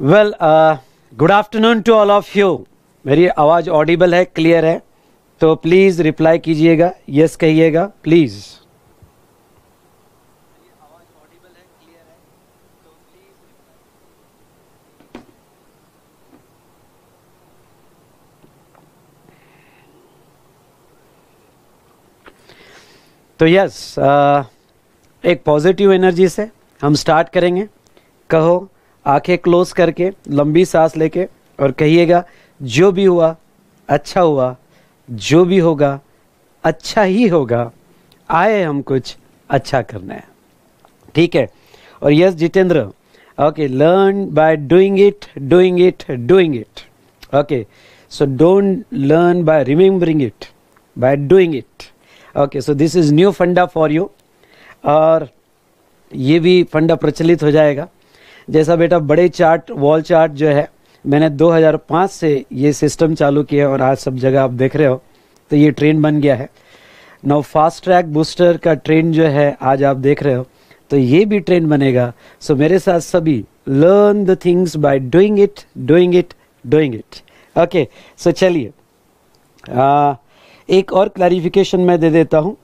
Well good afternoon to all of you मेरी आवाज़ audible है क्लियर है। तो प्लीज़ रिप्लाई कीजिएगा यस कहिएगा प्लीज़ तो यस uh, एक पॉजिटिव एनर्जी से हम स्टार्ट करेंगे। कहो आँखें क्लोज करके, लंबी सांस लेके और कहिएगा, जो भी हुआ अच्छा हुआ, जो भी होगा अच्छा ही होगा, आए हम कुछ अच्छा करना है। ठीक है? और yes Jitendra. Okay learn by doing it doing it doing it okay so don't learn by remembering it by doing it okay so this is new funda for you और ये भी फंडा प्रचलित हो जाएगा। जैसा बेटा बड़े चार्ट वॉल चार्ट जो है मैंने 2005 से ये सिस्टम चालू किया और आज सब जगह आप देख रहे हो तो ये ट्रेन बन गया है। नौ फास्ट ट्रैक बूस्टर का ट्रेन जो है आज आप देख रहे हो तो ये भी ट्रेन बनेगा। सो so, मेरे साथ सभी learn the things by doing it doing it doing it okay so चलिए। एक और क्लैरिफिकेशन मैं दे देता हूँ।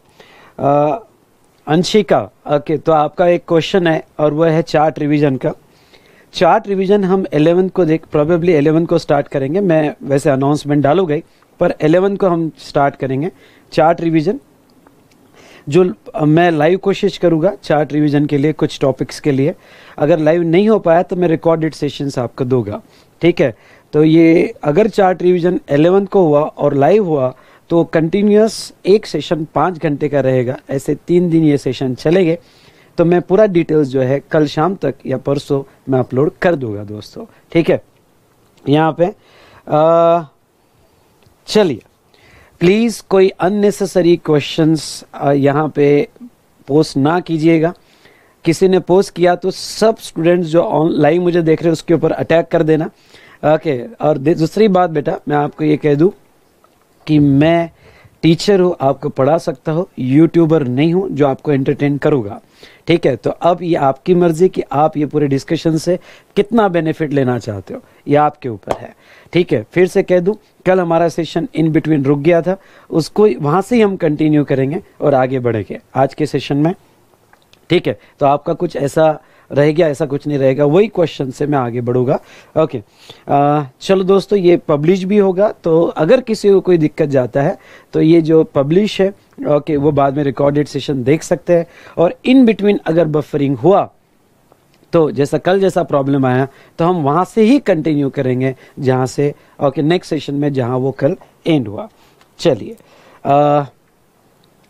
अंशिका ओके तो आपका एक क्वेश्चन है और वह है चार्ट रिवीजन का। चार्ट रिवीजन हम 11 को देख प्रोबेबली 11 को स्टार्ट करेंगे। मैं वैसे अनाउंसमेंट डालूँगा पर 11 को हम स्टार्ट करेंगे। चार्ट रिवीजन, जो मैं लाइव कोशिश करूँगा चार्ट रिवीजन के लिए, कुछ टॉपिक्स के लिए। अगर लाइव नहीं हो पाया तो मैं रिकॉर्डेड सेशंस आपको दूँगा। ठीक है? तो ये, अगर चार्ट रिवीजन 11 को हुआ और लाइव हुआ तो कंटिन्यूस एक सेशन पाँच घंटे का रहेगा। ऐसे तीन दिन ये सेशन चलेंगे। तो मैं पूरा डिटेल्स जो है कल शाम तक या परसों मैं अपलोड कर दूँगा दोस्तों, ठीक है? यहाँ पे चलिए प्लीज़ कोई अननेसेसरी क्वेश्चंस यहाँ पे पोस्ट ना कीजिएगा। किसी ने पोस्ट किया तो सब स्टूडेंट्स जो ऑनलाइन मुझे देख रहे हैं, उसके ऊपर अटैक कर देना। ओके और दूसरी बात बेटा, मैं आपको ये कह दूँ कि मैं टीचर हूँ, आपको पढ़ा सकता हूँ यूट्यूबर नहीं हूँ जो आपको एंटरटेन करूँगा। ठीक है? तो अब ये आपकी मर्ज़ी कि आप ये पूरे डिस्कशन से कितना बेनिफिट लेना चाहते हो, ये आपके ऊपर है। ठीक है? फिर से कह दूँ, कल हमारा सेशन इन बिटवीन रुक गया था, उसको वहाँ से ही हम कंटिन्यू करेंगे और आगे बढ़ेंगे आज के सेशन में। ठीक है? तो आपका कुछ ऐसा रह गया ऐसा कुछ नहीं रहेगा। वही क्वेश्चन से मैं आगे बढ़ूँगा। ओके आ, चलो दोस्तों ये पब्लिश भी होगा तो अगर किसी को कोई दिक्कत जाता है तो ये जो पब्लिश है ओके वो बाद में रिकॉर्डेड सेशन देख सकते हैं। और इन बिटवीन अगर बफरिंग हुआ तो जैसा कल जैसा प्रॉब्लम आया तो हम वहाँ से ही कंटिन्यू करेंगे जहाँ से ओके नेक्स्ट सेशन में जहाँ वो कल एंड हुआ। चलिए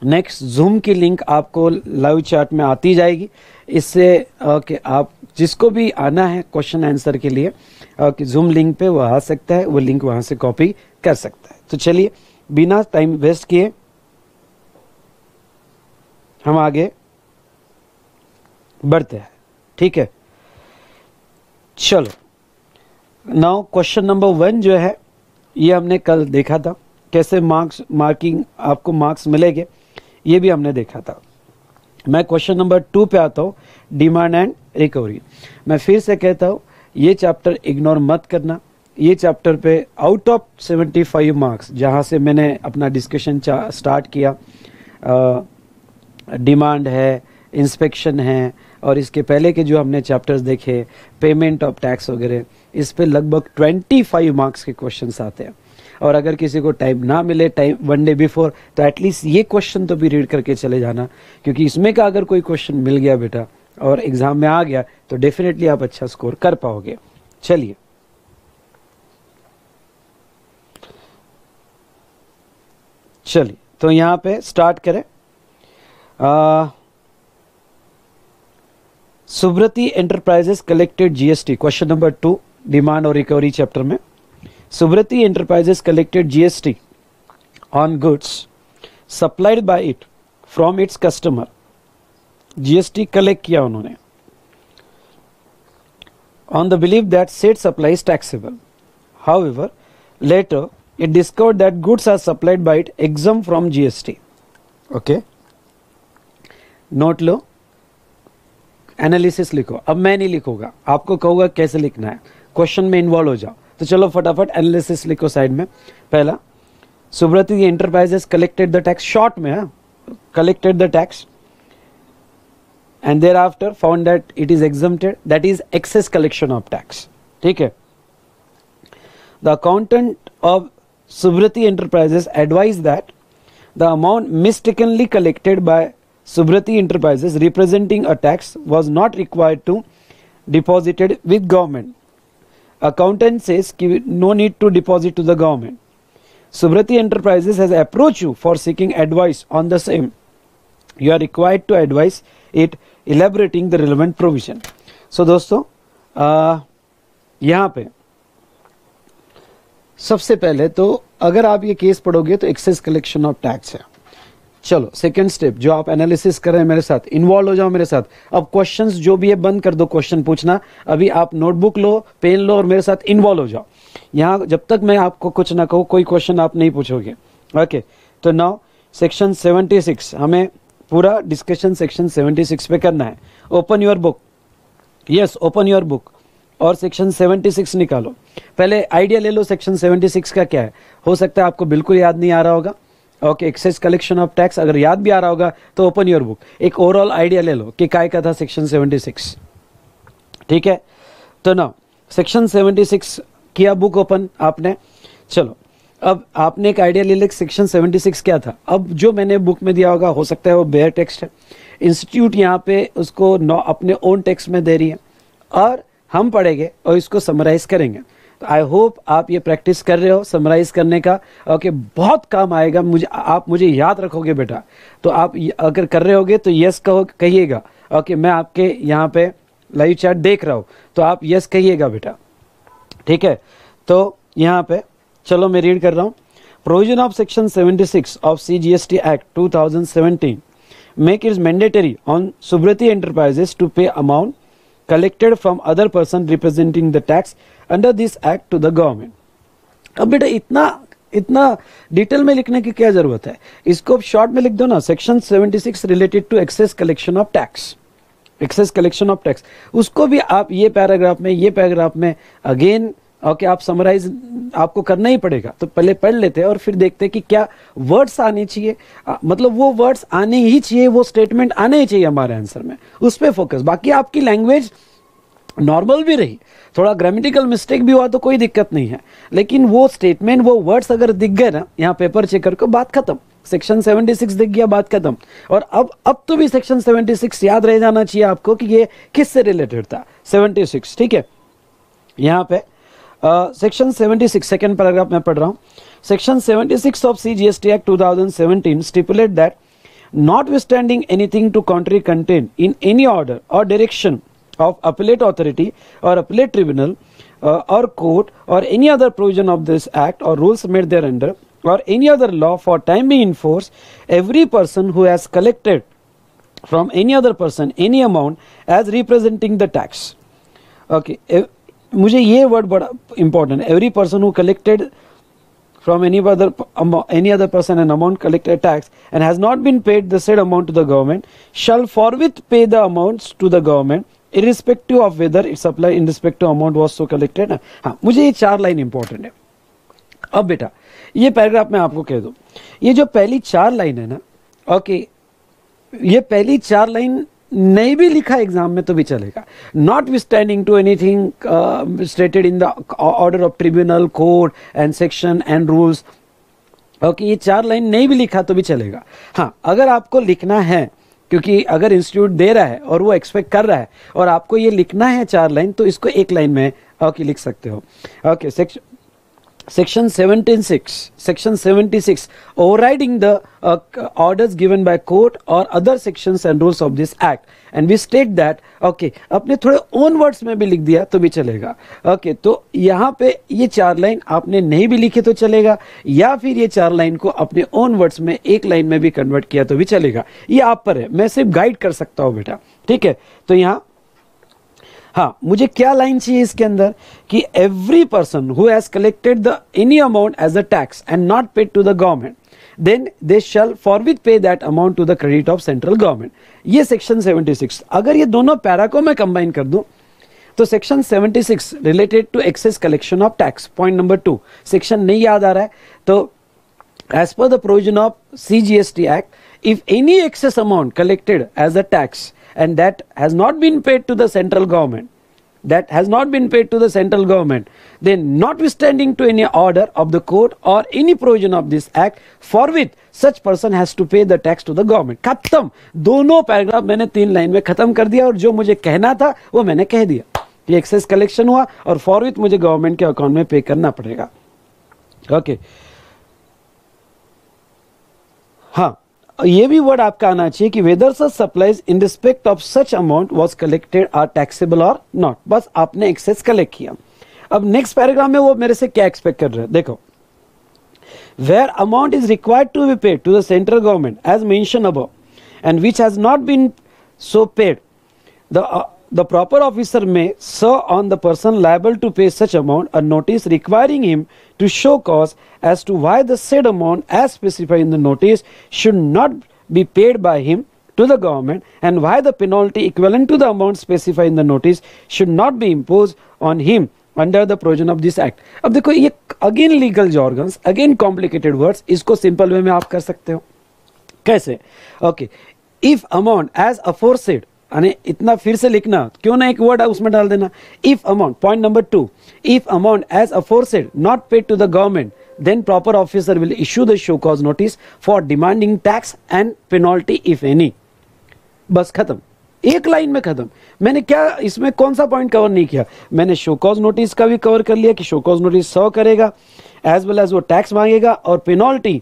नेक्स्ट जूम की लिंक आपको लाइव चैट में आती जाएगी। इससे ओके आप जिसको भी आना है क्वेश्चन आंसर के लिए ओके जूम लिंक पे वो आ सकता है, वो लिंक वहाँ से कॉपी कर सकता है। तो चलिए, बिना टाइम वेस्ट किए, हम आगे बढ़ते हैं। ठीक है? चलो। नाउ क्वेश्चन नंबर वन जो है, ये हमने कल देखा था। कैसे मार्क्स मार्किंग आपको मार्क्स मिलेंगे? ये भी हमने देखा था। मैं क्वेश्चन नंबर टू पे आता हूँ डिमांड एंड रिकवरी मैं फिर से कहता हूँ, ये चैप्टर इग्नोर मत करना। ये चैप्टर पे आउट ऑफ़ 75 मार्क्स जहाँ से मैंने अपना डिस्कशन स्टार्ट किया डिमांड है इंस्पेक्शन है, और इसके पहले के जो हमने चैप्टर्स देखे पेमेंट ऑफ़ टैक्स वगैरह, इस पे लगभग 25 मार्क्स के क्वेश्चंस आते हैं। और अगर किसी को टाइम ना मिले टाइम वन डे बिफोर तो एटलीस्ट ये क्वेश्चन तो भी रीड करके चले जाना। क्योंकि इसमें का अगर कोई क्वेश्चन मिल गया बेटा और एग्ज़ाम में आ गया तो डेफिनेटली आप अच्छा स्कोर कर पाओगे। चलिए। चलिए तो यहाँ पे स्टार्ट करें। Subrati enterprises collected GST question number two demand और रिकवरी चैप्टर में। Subrati enterprises collected GST on goods supplied by it from its customer GST collect किया उन्होंने। On the belief that said supply is taxable. However, later it discovered that goods are supplied by it exempt from GST. Okay. Note low. Analysis लिखो। अब मैं नहीं लिखूँगा। आपको कहूँगा कैसे लिखना है। क्वेश्चन में इन्वॉल्व हो जाओ। तो चलो फटाफट एनालिसिस लिखो साइड में। पहला, Subrati enterprises collected the tax short में collected the tax and thereafter found that it is exempted that is excess collection of tax ठीक है? The accountant of Subrati enterprises advise that the amount mistakenly collected by Subrati enterprises representing a tax was not required to deposited with government Accountant says no need to deposit to the government. Subrati Enterprises has approached you for seeking advice on the same. You are required to advise it elaborating the relevant provision. So दोस्तों यहाँ पे सबसे पहले तो अगर आप ये case पढ़ोगे तो एक्सेस कलेक्शन ऑफ़ टैक्स है चलो सेकंड स्टेप जो आप एनालिसिस कर रहे हैं मेरे साथ इन्वॉल्व हो जाओ मेरे साथ। अब क्वेश्चंस जो भी है, बंद कर दो क्वेश्चन पूछना। अभी आप नोटबुक लो पेन लो और मेरे साथ इन्वॉल्व हो जाओ। यहाँ जब तक मैं आपको कुछ ना कहूँ, कोई क्वेश्चन आप नहीं पूछोगे। ओके तो नाउ सेक्शन 76 हमें पूरा डिस्कशन सेक्शन 76 पे करना है। Open your book yes open your book और सेक्शन 76 निकालो। पहले आइडिया ले लो सेक्शन 76 का क्या है? हो सकता है आपको बिल्कुल याद नहीं आ रहा होगा। Okay excess collection of tax अगर याद भी आ रहा होगा तो ओपन योर बुक एक ओवरऑल आइडिया ले लो कि काय का था सेक्शन 76 ठीक है? तो ना सेक्शन 76 किया बुक ओपन आपने? चलो, अब आपने एक आइडिया ले लिया सेक्शन 76 क्या था. अब जो मैंने बुक में दिया होगा, हो सकता है वो बेयर टेक्स्ट है. इंस्टीट्यूट यहाँ पे उसको अपने ओन टेक्स्ट में दे रही है. और हम पढ़ेंगे और इसको समराइज करेंगे. तो आई होप आप ये प्रैक्टिस कर रहे हो समराइज करने का। ओके okay, बहुत काम आएगा। मुझे आप मुझे याद रखोगे बेटा। तो आप अगर कर रहे होगे तो यस कहो कहिएगा। ओके okay, मैं आपके यहाँ पे लाइव चैट देख रहा हूँ। तो आप यस कहिएगा बेटा। ठीक है? तो यहाँ पे चलो मैं रीड कर रहा हूँ। Provision of section 76 of C G S T act 2017 make it mandatory on Subrati Enterprises to pay amount collected from other person representing the tax under this act to the government. अब बेटा इतना इतना detail में लिखने की क्या ज़रूरत है? इसको शॉर्ट में लिख दो ना। Section 76 related to excess collection of tax excess collection of tax उसको भी आप ये पैराग्राफ में, ये पैराग्राफ में अगेन ओके आप समराइज आपको करना ही पड़ेगा। तो पहले पढ़ लेते हैं और फिर देखते हैं कि क्या वर्ड्स आने चाहिए। मतलब वो वर्ड्स आने ही चाहिए, वो स्टेटमेंट आने ही चाहिए हमारे आंसर में। उस पर फोकस बाकी आपकी लैंग्वेज नॉर्मल भी रही, थोड़ा ग्रामेटिकल मिस्टेक भी हुआ तो कोई दिक्कत नहीं है। लेकिन वो स्टेटमेंट वो वर्ड्स अगर दिख गए ना, यहाँ पेपर चेकर को बात खत्म। सेक्शन 76 दिख गया, बात खत्म। और अब अब तो भी सेक्शन 76 याद रह जाना चाहिए आपको कि ये किससे रिलेटेड था? 76 ठीक है? यहाँ पे section seventy six second paragraph में पढ़ रहा हूँ। Section seventy of C G S T act two thousand seventeen stipulate that notwithstanding anything to contrary contain in any order or direction of appellate authority or appellate tribunal uh, or court or any other provision of this act or rules made thereunder or any other law for time being in force every person who has collected from any other person any amount as representing the tax okay मुझे ये word बड़ा important है every person who collected from any other any other person an amount collected tax and has not been paid the said amount to the government shall forthwith pay the amounts to the government whether its supply in respect to amount was so collected हाँ मुझे ये चार line important है। अब बेटा, ये paragraph मैं आपको कह दूँ। ये जो पहली चार लाइन है ना ओके ये पहली चार लाइन नहीं भी लिखा एग्ज़ाम में तो भी चलेगा। Notwithstanding to anything stated in the order of tribunal code and section and rules okay ये चार लाइन नहीं भी लिखा तो भी चलेगा। हाँ अगर आपको लिखना है क्योंकि अगर इंस्टीट्यूट दे रहा है और वो एक्सपेक्ट कर रहा है और आपको ये लिखना है चार लाइन तो इसको एक लाइन में ओके लिख सकते हो। Okay section section 176 section 76 overriding the uh, orders given by court or other sections and rules of this act. And we state that okay अपने थोड़े ओन वर्ड्स में भी लिख दिया तो भी चलेगा। ओके okay, तो यहाँ पे ये चार लाइन आपने नहीं भी लिखे तो चलेगा या फिर ये चार लाइन को अपने ओन वर्ड्स में एक लाइन में भी कन्वर्ट किया तो भी चलेगा। ये आप पर है मैं सिर्फ़ गाइड कर सकता हूँ बेटा। ठीक है? तो यहाँ हाँ मुझे क्या लाइन चाहिए इसके अंदर? कि every person who has collected the any amount as a tax and not paid to the government then they shall forthwith pay that amount to the credit of central government ये section 76 अगर ये दोनों para को मैं combine कर दूँ तो section 76 related to excess collection of tax point number two section नहीं याद आ रहा है। तो as per the provision of C G S T act if any excess amount collected as a tax and that has not been paid to the central government that has not been paid to the central government then notwithstanding to any order of the court or any provision of this act for which such person has to pay the tax to the government दोनों paragraph मैंने तीन line में खत्म कर दिया और जो मुझे कहना था वो मैंने कह दिया कि एक्सेस कलेक्शन हुआ और फॉर विथ मुझे गवर्नमेंट के अकाउंट में पे करना पड़ेगा ओके okay. हाँ ये भी वर्ड आपका आना चाहिए कि whether such supplies in respect of such amount was collected are taxable or not बस आपने एक्सेस कलेक्ट किया। अब नेक्स्ट पैराग्राम में वो मेरे से क्या एक्सपेक्ट कर रहे हैं? देखो। Where amount is required to be paid to the central government as mention above and which has not been so paid the uh, the proper officer may serve on the person liable to pay such amount a notice requiring him to show cause as to why the said amount as specified in the notice should not be paid by him to the government and why the penalty equivalent to the amount specified in the notice should not be imposed on him under the provision of this act अब देखो ये again legal jargons again complicated words इसको simple way में आप कर सकते हो कैसे okay if amount as aforesaid यानी इतना फिर से लिखना। क्यों ना एक वर्ड उसमें डाल देना। If amount point number two if amount as aforesaid not paid to the government then proper officer will issue the show cause notice for demanding tax and penalty, if any. बस खत्म। एक line में खत्म। मैंने क्या, इसमें कौन सा पॉइंट कवर नहीं किया? मैंने शो कॉज नोटिस का भी कवर कर लिया कि शो कॉज नोटिस सौ करेगा एज वेल एज वो टैक्स मांगेगा और penalty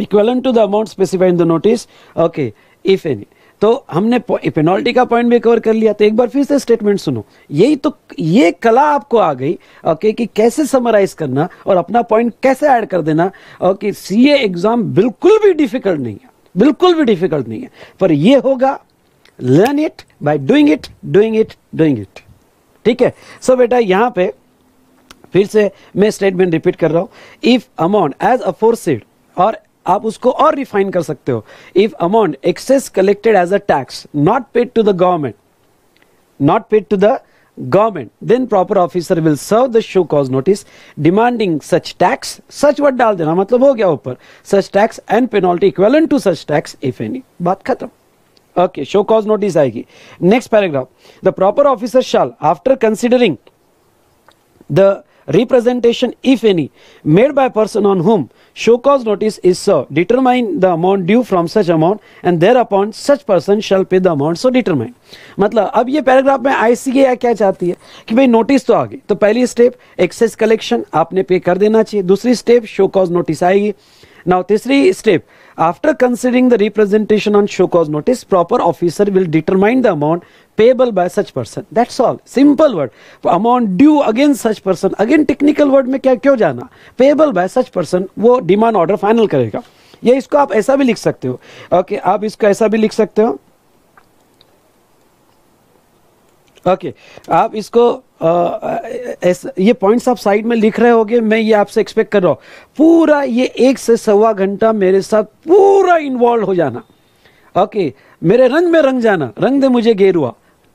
equivalent to the amount specified in the notice okay if any तो हमने पेनल्टी का पॉइंट भी कवर कर लिया। तो एक बार फिर से स्टेटमेंट सुनो। यही तो ये कला आपको आ गई ओके कि कैसे समराइज करना और अपना पॉइंट कैसे ऐड कर देना ओके सीए एग्ज़ाम बिल्कुल भी डिफ़िकल्ट नहीं है। बिल्कुल भी डिफ़िकल्ट नहीं है। पर ये होगा learn it by doing it doing it doing it ठीक है? सो बेटा, यहाँ पे फिर से मैं स्टेटमेंट रिपीट कर रहा हूँ। इफ़ अमाउंट एज अफोरसेड और आप उसको और रिफाइन कर सकते हो. If amount excess collected as a tax not paid to the government not paid to the government then proper officer will serve the show cause notice demanding such tax such word डाल देना मतलब हो गया ऊपर. Such tax and penalty equivalent to such tax if any बात खत्म. Okay show cause notice आएगी. Next paragraph the proper officer shall after considering the representation if any made by person on whom show cause notice is served determine the amount due from such amount and thereupon such person shall pay the amount so determined मतलब अब ये paragraph में ICA क्या चाहती है कि भाई notice तो आ गई तो पहली स्टेप एक्सेस कलेक्शन आपने पे कर देना चाहिए दूसरी स्टेप शो कॉज नोटिस आएगी नाउ तीसरी step after considering the representation on show cause notice proper officer will determine the amount payable by such person. That's all. Simple word. Amount due against such person. Again technical word में क्या क्यों जाना? Payable by such person वो demand order final करेगा। ये आप ऐसा भी लिख सकते हो। ओके okay, आप इसको ऐसा भी लिख सकते हो। ओके okay, आप इसको आ, एस, ये पॉइंट्स आप साइड में लिख रहे होगे मैं ये आपसे एक्सपेक्ट कर रहा हूँ। पूरा ये एक से सवा घंटा मेरे साथ पूरा इन्वॉल्व हो जाना। ओके okay, मेरे रंग में रंग जाना। रंग दे मुझे गेरुआ।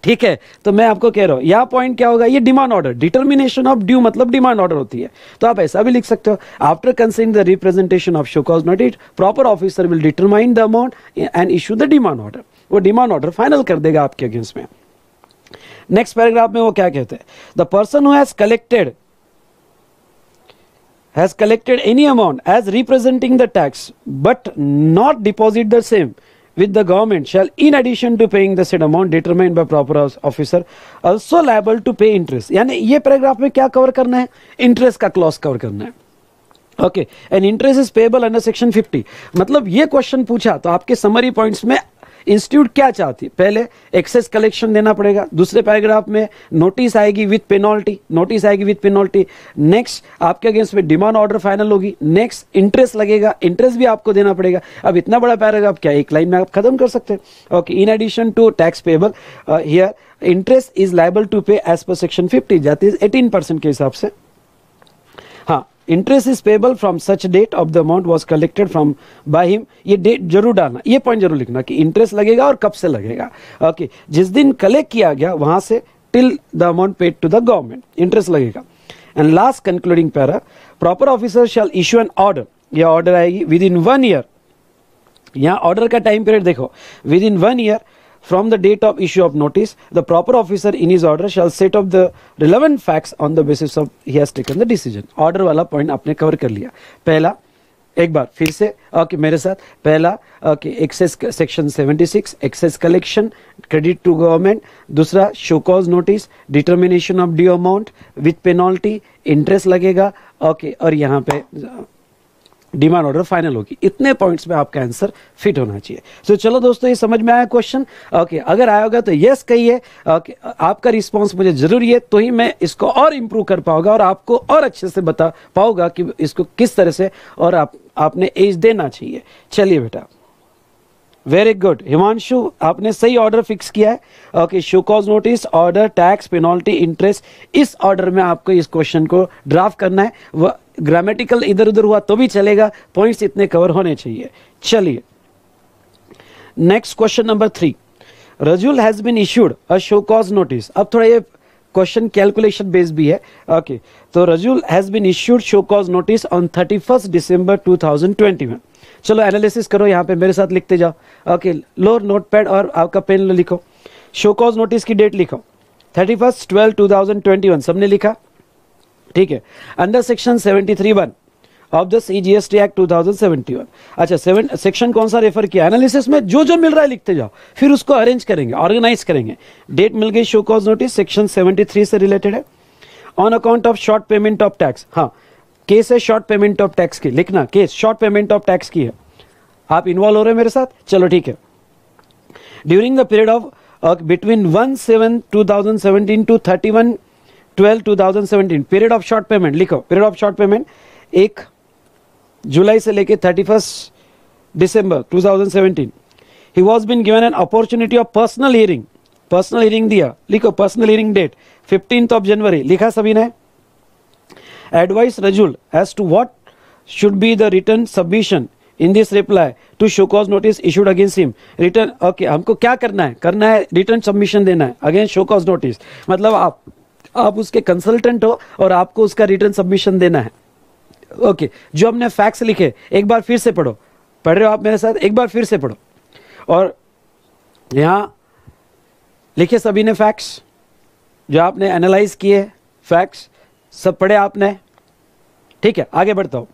ठीक है? तो मैं आपको कह रहा हूँ, यह पॉइंट क्या होगा? ये demand order determination of due मतलब डिमांड ऑर्डर होती है। तो आप ऐसा भी लिख सकते हो after considering the representation of show cause notice proper officer will determine the amount and issue the demand order वो डिमांड ऑर्डर फाइनल कर देगा आपके अगेंस्ट में। नेक्स्ट पैराग्राफ में वो क्या कहते हैं? The person who has collected has collected any amount as representing the tax, but not deposit the same with the government shall in addition to paying the said amount determined by proper officer also liable to pay interest यानी ये paragraph में क्या cover करना है interest का clause cover करना है okay and interest is payable under section 50 मतलब ये क्वेश्चन पूछा तो आपके समरी पॉइंट्स में इंस्टीट्यूट क्या चाहती? पहले एक्सेस कलेक्शन देना पड़ेगा। दूसरे पैराग्राफ में नोटिस आएगी विथ पेनल्टी नोटिस आएगी विथ पेनल्टी नेक्स्ट आपके अगेंस्ट में डिमांड ऑर्डर फाइनल होगी। नेक्स्ट इंटरेस्ट लगेगा। इंटरेस्ट भी आपको देना पड़ेगा। अब इतना बड़ा पैराग्राफ क्या? एक लाइन में आप खत्म कर सकते हैं। Okay in addition to tax payable here interest is liable to pay as per section fifty जाती है एटीन परसेंट के हिसाब से। Interest is payable from such date of the amount was collected from by him ये date ज़रूर डालना, ये point ज़रूर लिखना कि इंटरेस्ट लगेगा और कब से लगेगा। Okay okay. जिस दिन कलेक्ट किया गया, वहाँ से till the amount paid to the government interest लगेगा। And last concluding para proper officer shall issue an order ये order आएगी विद इन वन ईयर यहाँ ऑर्डर का टाइम पीरियड देखो within one year from the date of issue of notice the proper officer in his order shall set up the relevant facts on the basis of he has taken the decision order वाला point cover कर लिया पहला एक बार फिर से okay okay, मेरे साथ पहला okay excess section 76 excess collection credit to government दूसरा show cause notice determination of due amount with penalty interest लगेगा ओके okay, और यहाँ पे डिमांड ऑर्डर फाइनल होगी। इतने पॉइंट्स में आपका आंसर फिट होना चाहिए। सो so, चलो दोस्तों ये समझ में आया क्वेश्चन ओके अगर आया होगा तो यस कहिए। ओके आपका रिस्पांस मुझे ज़रूरी है तो ही मैं इसको और इंप्रूव कर पाऊँगा और आपको और अच्छे से बता पाऊँगा कि इसको किस तरह से और आप आपने एज देना चाहिए। चलिए बेटा। वेरी गुड हिमांशु आपने सही ऑर्डर फिक्स किया है। Okay show cause notice order tax penalty interest इस ऑर्डर में आपको इस क्वेश्चन को ड्राफ्ट करना है। वह ग्रामेटिकल इधर उधर हुआ तो भी चलेगा। पॉइंट्स इतने कवर होने चाहिए। चलिए। Next question number three Rajul has been issued a show cause notice अब थोड़ा ये क्वेश्चन कैलकुलेशन बेस्ड भी है। Okay okay. तो Rajul has been issued show cause notice on thirty first December two thousand twenty one चलो analysis करो, यहाँ पे मेरे साथ लिखते जाओ। ओके लोअर नोट पैड और आपका पेन लिखो। शो कॉज नोटिस की डेट लिखो। Thirty first twelve two thousand twenty one सबने लिखा? ठीक है? Under section seventy three one of the C G S T act two thousand seventy one अच्छा सेवन सेक्शन कौन सा रेफर किया? एनालिसिस में जो जो मिल रहा है लिखते जाओ। फिर उसको अरेंज करेंगे ऑर्गेनाइज करेंगे। डेट मिल गई show cause notice section seventy three से रिलेटेड है। On account of short payment of tax हाँ केस है शॉर्ट पेमेंट ऑफ़ टैक्स की। लिखना case short payment of tax की है। आप इन्वॉल्व हो रहे हैं मेरे साथ? चलो, ठीक है। During the period of between one seven two thousand seventeen to thirty one twelve two thousand seventeen period of short payment लिखो पीरियड ऑफ़ शॉर्ट पेमेंट एक जुलाई से लेके thirty first December two thousand seventeen he was been given an opportunity of personal hearing personal hearing दिया, लिखो personal hearing date fifteenth of January लिखा सभी ने? Advise Rajul, as to what should be the written submission in this reply to show cause notice issued against him. Return, okay, हमको क्या करना है? करना है रिटर्न सबमिशन देना है अगेंस्ट शो कॉज नोटिस मतलब आप आप उसके कंसल्टेंट हो और आपको उसका रिटर्न सबमिशन देना है। ओके okay, जो हमने फैक्ट्स लिखे एक बार फिर से पढ़ो। पढ़ रहे हो आप मेरे साथ? एक बार फिर से पढ़ो। और यहाँ लिखे सभी ने फैक्ट्स जो आपने एनालाइज किए फैक्ट्स सब पढ़े आपने। ठीक है आगे बढ़ता हूँ।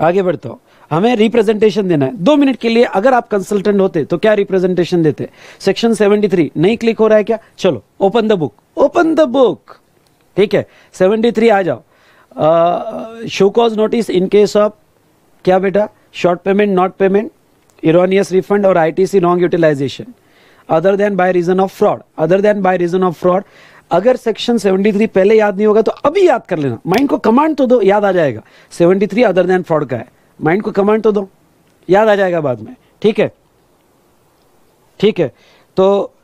आगे बढ़ता हूँ। हमें रिप्रेजेंटेशन देना है। दो मिनट के लिए अगर आप कंसल्टेंट होते तो क्या रिप्रेजेंटेशन देते? सेक्शन 73 नहीं क्लिक हो रहा है क्या? चलो open the book open the book ठीक है 73 आ जाओ। Show cause notice in case of क्या बेटा? Short payment not payment erroneous refund और ITC wrong utilisation other than by reason of fraud other than by reason of fraud अगर section 73 पहले याद नहीं होगा तो अभी याद कर लेना। माइंड को कमांड तो दो, याद आ जाएगा। 73 अदर देन फ्रॉड का है। माइंड को कमांड तो दो। याद आ जाएगा बाद में। ठीक है? ठीक है। तो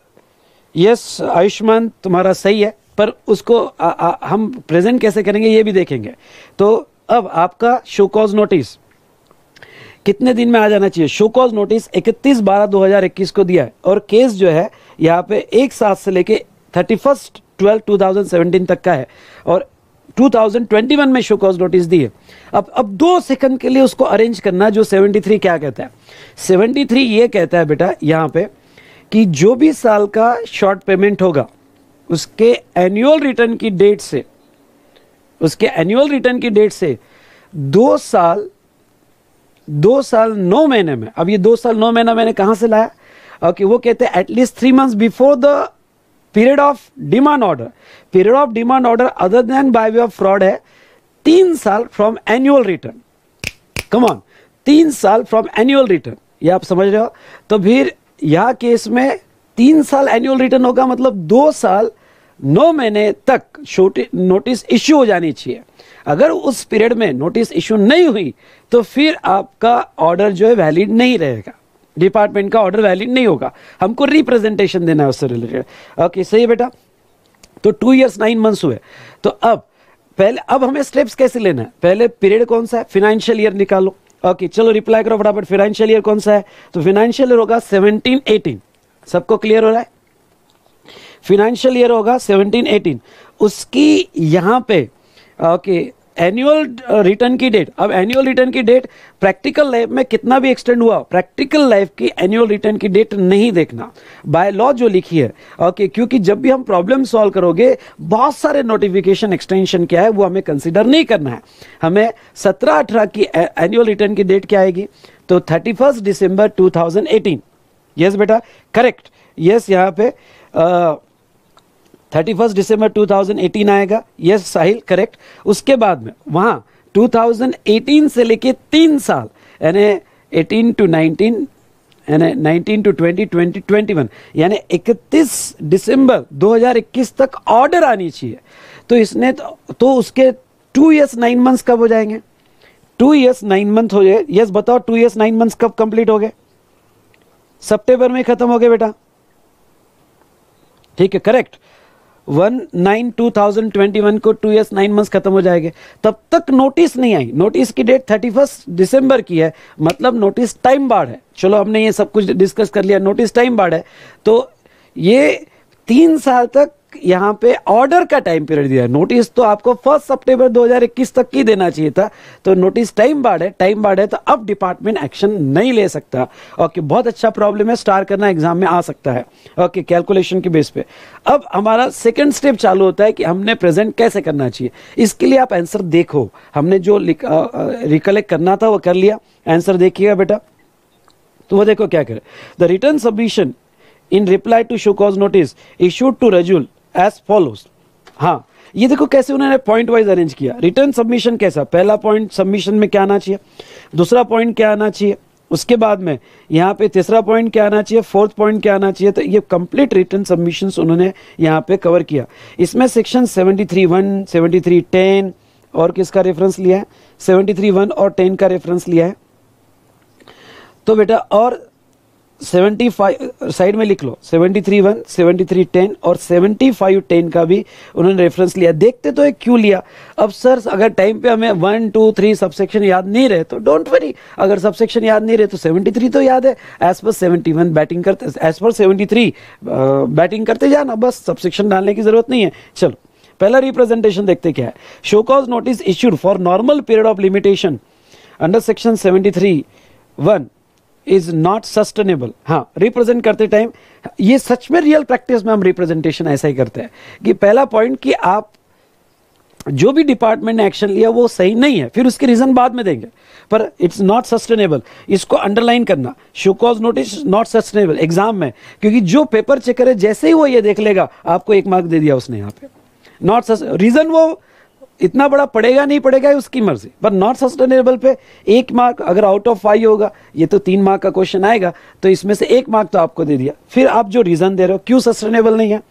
यस आयुष्मान तुम्हारा सही है पर उसको आ, आ, हम प्रेजेंट कैसे करेंगे ये भी देखेंगे। तो अब आपका शो कॉज नोटिस कितने दिन में आ जाना चाहिए? शो कॉज नोटिस 31 बारह 2021 को दिया है। और केस जो है यहाँ पे एक साथ से लेके थर्टी फ़र्स्ट ट्वेल्व टू तक का है। और 2021 में शो कॉज नोटिस दी है। अब अब दो सेकंड के लिए उसको अरेंज करना जो 73 क्या कहता है? 73 ये कहता है बेटा यहाँ पे कि जो भी साल का शॉर्ट पेमेंट होगा उसके एनुअल रिटर्न की डेट से उसके एनुअल रिटर्न की डेट से दो साल दो साल नौ महीने में अब ये दो साल नौ महीना मैंने कहाँ से लाया? ओके okay, वो कहते हैं at least three months before the period of demand order period of demand order other than by way of fraud है, तीन साल फ्रॉम एनुअल रिटर्न कमॉन तीन साल फ्रॉम एनुअल रिटर्न ये आप समझ रहे हो? तो फिर यह केस में तीन साल एनुअल रिटर्न होगा मतलब दो साल नौ महीने तक नोटिस इश्यू हो जानी चाहिए। अगर उस पीरियड में नोटिस इश्यू नहीं हुई तो फिर आपका ऑर्डर जो है वैलिड नहीं रहेगा। डिपार्टमेंट का ऑर्डर वैलिड नहीं होगा। हमको रिप्रेजेंटेशन देना है उससे रिलेटेड ओके सही है बेटा? तो टू इयर्स नाइन मंथ्स हुए। तो अब, पहले, अब हमें स्टेप्स कैसे लेना है? पहले पीरियड कौन सा है? फिनेंशियल ईयर निकालो। ओके चलो रिप्लाई करो फटाफट। फिनेंशियल ईयर कौन सा है? तो फिनेंशियल ईयर होगा सेवनटीन एटीन सबको क्लियर हो रहा है? फिनेंशियल ईयर होगा 17 18 उसकी यहाँ पे ओके एनुअल रिटर्न की डेट अब एनुअल रिटर्न की डेट प्रैक्टिकल लाइफ में कितना भी एक्सटेंड हुआ प्रैक्टिकल लाइफ की एनुअल रिटर्न की डेट नहीं देखना। बाय लॉ जो लिखी है ओके okay, क्योंकि जब भी हम प्रॉब्लम सॉल्व करोगे बहुत सारे नोटिफिकेशन एक्सटेंशन क्या है वो हमें कंसिडर नहीं करना है। हमें सत्रह अठारह की एनुअल रिटर्न की डेट क्या आएगी? तो thirty first December two thousand eighteen yes बेटा? करेक्ट यस यहाँ पे थर्टी फ़र्स्ट थाउज़ेंड एटीन आएगा। यस साहिल करेक्ट उसके बाद में वहाँ टू थाउज़ेंड एटीन से लेके तीन साल यानी एटीन टू नाइनटीन यानी nineteen to twenty twenty twenty one यानी इकतीस दिसंबर 2021 तक ऑर्डर आनी चाहिए। तो इसने तो, तो उसके टू ईयर्स नाइन मंथ्स कब हो जाएँगे? टू ईयर्स नाइन मंथ हो जाए। यस बताओ टू ईयर्स नाइन मंथ्स कब कंप्लीट हो गए? सितंबर में खत्म हो गए बेटा। ठीक है correct one nine two thousand twenty one को टू ईयर्स नाइन मंथ्स खत्म हो जाएँगे। तब तक नोटिस नहीं आई। नोटिस की डेट थर्टी फ़र्स्ट दिसंबर की है। मतलब नोटिस टाइम बाढ़ है। चलो, हमने ये सब कुछ डिस्कस कर लिया। नोटिस टाइम बाढ़ है। तो ये तीन साल तक यहाँ पे ऑर्डर का टाइम पीरियड दिया है। नोटिस तो आपको फ़र्स्ट सितंबर 2021 तक की देना चाहिए था। तो नोटिस टाइम बार्ड है टाइम बार्ड है तो अब डिपार्टमेंट एक्शन नहीं ले सकता। ओके बहुत अच्छा प्रॉब्लम है स्टार करना एग्ज़ाम में आ सकता है। ओके कैलकुलेशन के बेस पे। अब हमारा सेकेंड स्टेप चालू होता है कि हमने प्रेजेंट कैसे करना चाहिए। इसके लिए आप आंसर देखो। हमने जो रिकलेक्ट करना था, वो कर लिया। आंसर देखिएगा बेटा। तो वो देखो क्या करे। The return submission in reply to show cause notice issued to Rajul as follows हाँ ये देखो कैसे उन्होंने पॉइंट वाइज अरेंज किया। रिटर्न सबमिशन कैसा? पहला पॉइंट सबमिशन में क्या आना चाहिए? दूसरा पॉइंट क्या आना चाहिए? उसके बाद में यहाँ पे तीसरा पॉइंट क्या आना चाहिए? फोर्थ पॉइंट क्या आना चाहिए? तो ये कंप्लीट रिटर्न सबमिशन उन्होंने यहाँ पे कवर किया। इसमें section 73 one seventy three ten और किसका रेफरेंस लिया है? 73 वन और टेन का रेफरेंस लिया है। तो बेटा, और सेवेंटी फाइव, साइड में लिख लो, seventy three one, seventy three ten और सेवेंटी फाइव टेन का भी उन्होंने रेफरेंस लिया। देखते तो एक क्यों लिया? अब सर अगर टाइम पे हमें वन टू थ्री सबसेक्शन याद नहीं रहे तो डोंट वरी अगर सबसेक्शन याद नहीं रहे तो सेवेंटी थ्री तो याद है। As per seventy one batting करते as per seventy three batting करते जाना। बस सबसेक्शन डालने की ज़रूरत नहीं है। चलो, पहला रिप्रेजेंटेशन देखते क्या है। Show cause notice issued for normal period of limitation under section seventy three one is not sustainable हाँ रिप्रेजेंट करते टाइम ये सच में रियल प्रैक्टिस में हम रिप्रेजेंटेशन ऐसा ही करते हैं कि पहला पॉइंट कि आप जो भी डिपार्टमेंट ने एक्शन लिया, वो सही नहीं है, फिर उसके रीजन बाद में देंगे। पर इट्स नॉट सस्टेनेबल इसको अंडरलाइन करना। Show cause notice not sustainable exam में। क्योंकि जो पेपर चेकर है, जैसे ही वो ये देख लेगा, आपको एक मार्क दे दिया उसने यहाँ पे। नॉट रीजन वो इतना बड़ा पड़ेगा, नहीं पड़ेगा उसकी मर्ज़ी। पर नॉट सस्टेनेबल पे एक मार्क अगर आउट ऑफ़ फाइव होगा, ये तो तीन मार्क का क्वेश्चन आएगा तो इसमें से एक मार्क तो आपको दे दिया। फिर आप जो रीजन दे रहे हो, क्यों सस्टेनेबल नहीं है?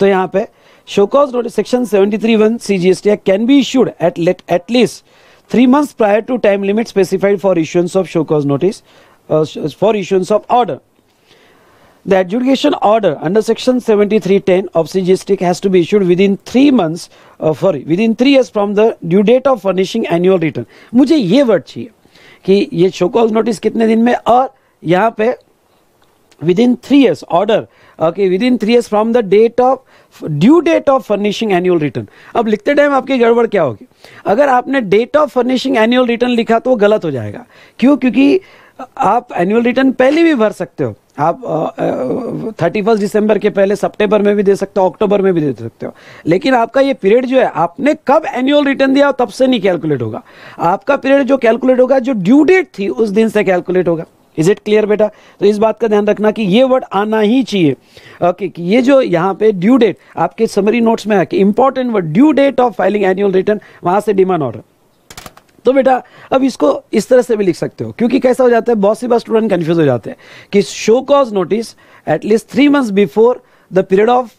तो यहाँ पे show cause notice section 73 one CGST can be issued at late at least three months prior to time limit specified for issuance of show cause notice for issuance of order The adjudication order under section 7310 of CGST has to be issued within three months, uh, sorry, within three years from the due date of furnishing annual return. Word चाहिए कि ये show cause notice कितने दिन में और यहाँ पे within three years order okay within three years from the date of due date of furnishing annual return अब लिखते टाइम आपकी गड़बड़ क्या होगी? अगर आपने date of furnishing annual return लिखा तो गलत हो जाएगा। क्यों? क्योंकि आप एनुअल रिटर्न पहले भी भर सकते हो। आप थर्टी फ़र्स्ट दिसंबर के पहले सितंबर में भी दे सकते हो अक्टूबर में भी दे सकते हो। लेकिन आपका ये पीरियड जो है आपने कब एनुअल रिटर्न दिया तब से नहीं कैलकुलेट होगा। आपका पीरियड जो कैलकुलेट होगा जो ड्यू डेट थी उस दिन से कैलकुलेट होगा। इज़ इट क्लियर बेटा? तो इस बात का ध्यान रखना कि ये वर्ड आना ही चाहिए। ओके okay, ये जो यहाँ पे ड्यू डेट आपके समरी नोट्स में है कि important word due date of filing annual return वहाँ से डिमांड ऑर्डर तो बेटा, अब इसको इस तरह से भी लिख सकते हो, क्योंकि कैसा हो जाता है, बहुत सी बार स्टूडेंट कंफ्यूज हो जाते हैं कि show cause notice at least three months before the period of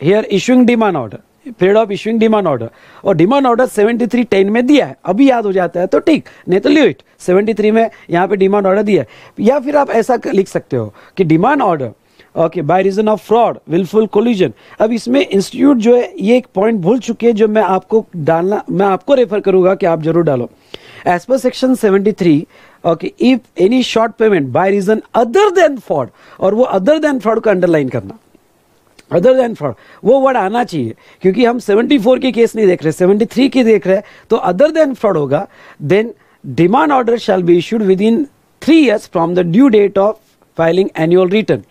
here issuing demand order period of issuing demand order और डिमांड ऑर्डर 73 टेन में दिया है, अभी याद हो जाता है तो ठीक, नहीं तो लियो इट 73 में यहाँ पे डिमांड ऑर्डर दिया है। या फिर आप ऐसा लिख सकते हो कि demand order okay by reason of fraud wilful collusion अब इसमें इंस्टीट्यूट जो है, ये एक पॉइंट भूल चुके हैं जो मैं आपको डालना, मैं आपको रेफर करूँगा कि आप ज़रूर डालो। As per section 73 okay if any short payment by reason other than fraud और वो अदर देन फ्रॉड को अंडरलाइन करना। अदर देन फ्रॉड वो वर्ड आना चाहिए, क्योंकि हम 74 के केस नहीं देख रहे 73 की देख रहे तो अदर देन फ्रॉड होगा then demand order shall be issued within three years from the due date of filing annual return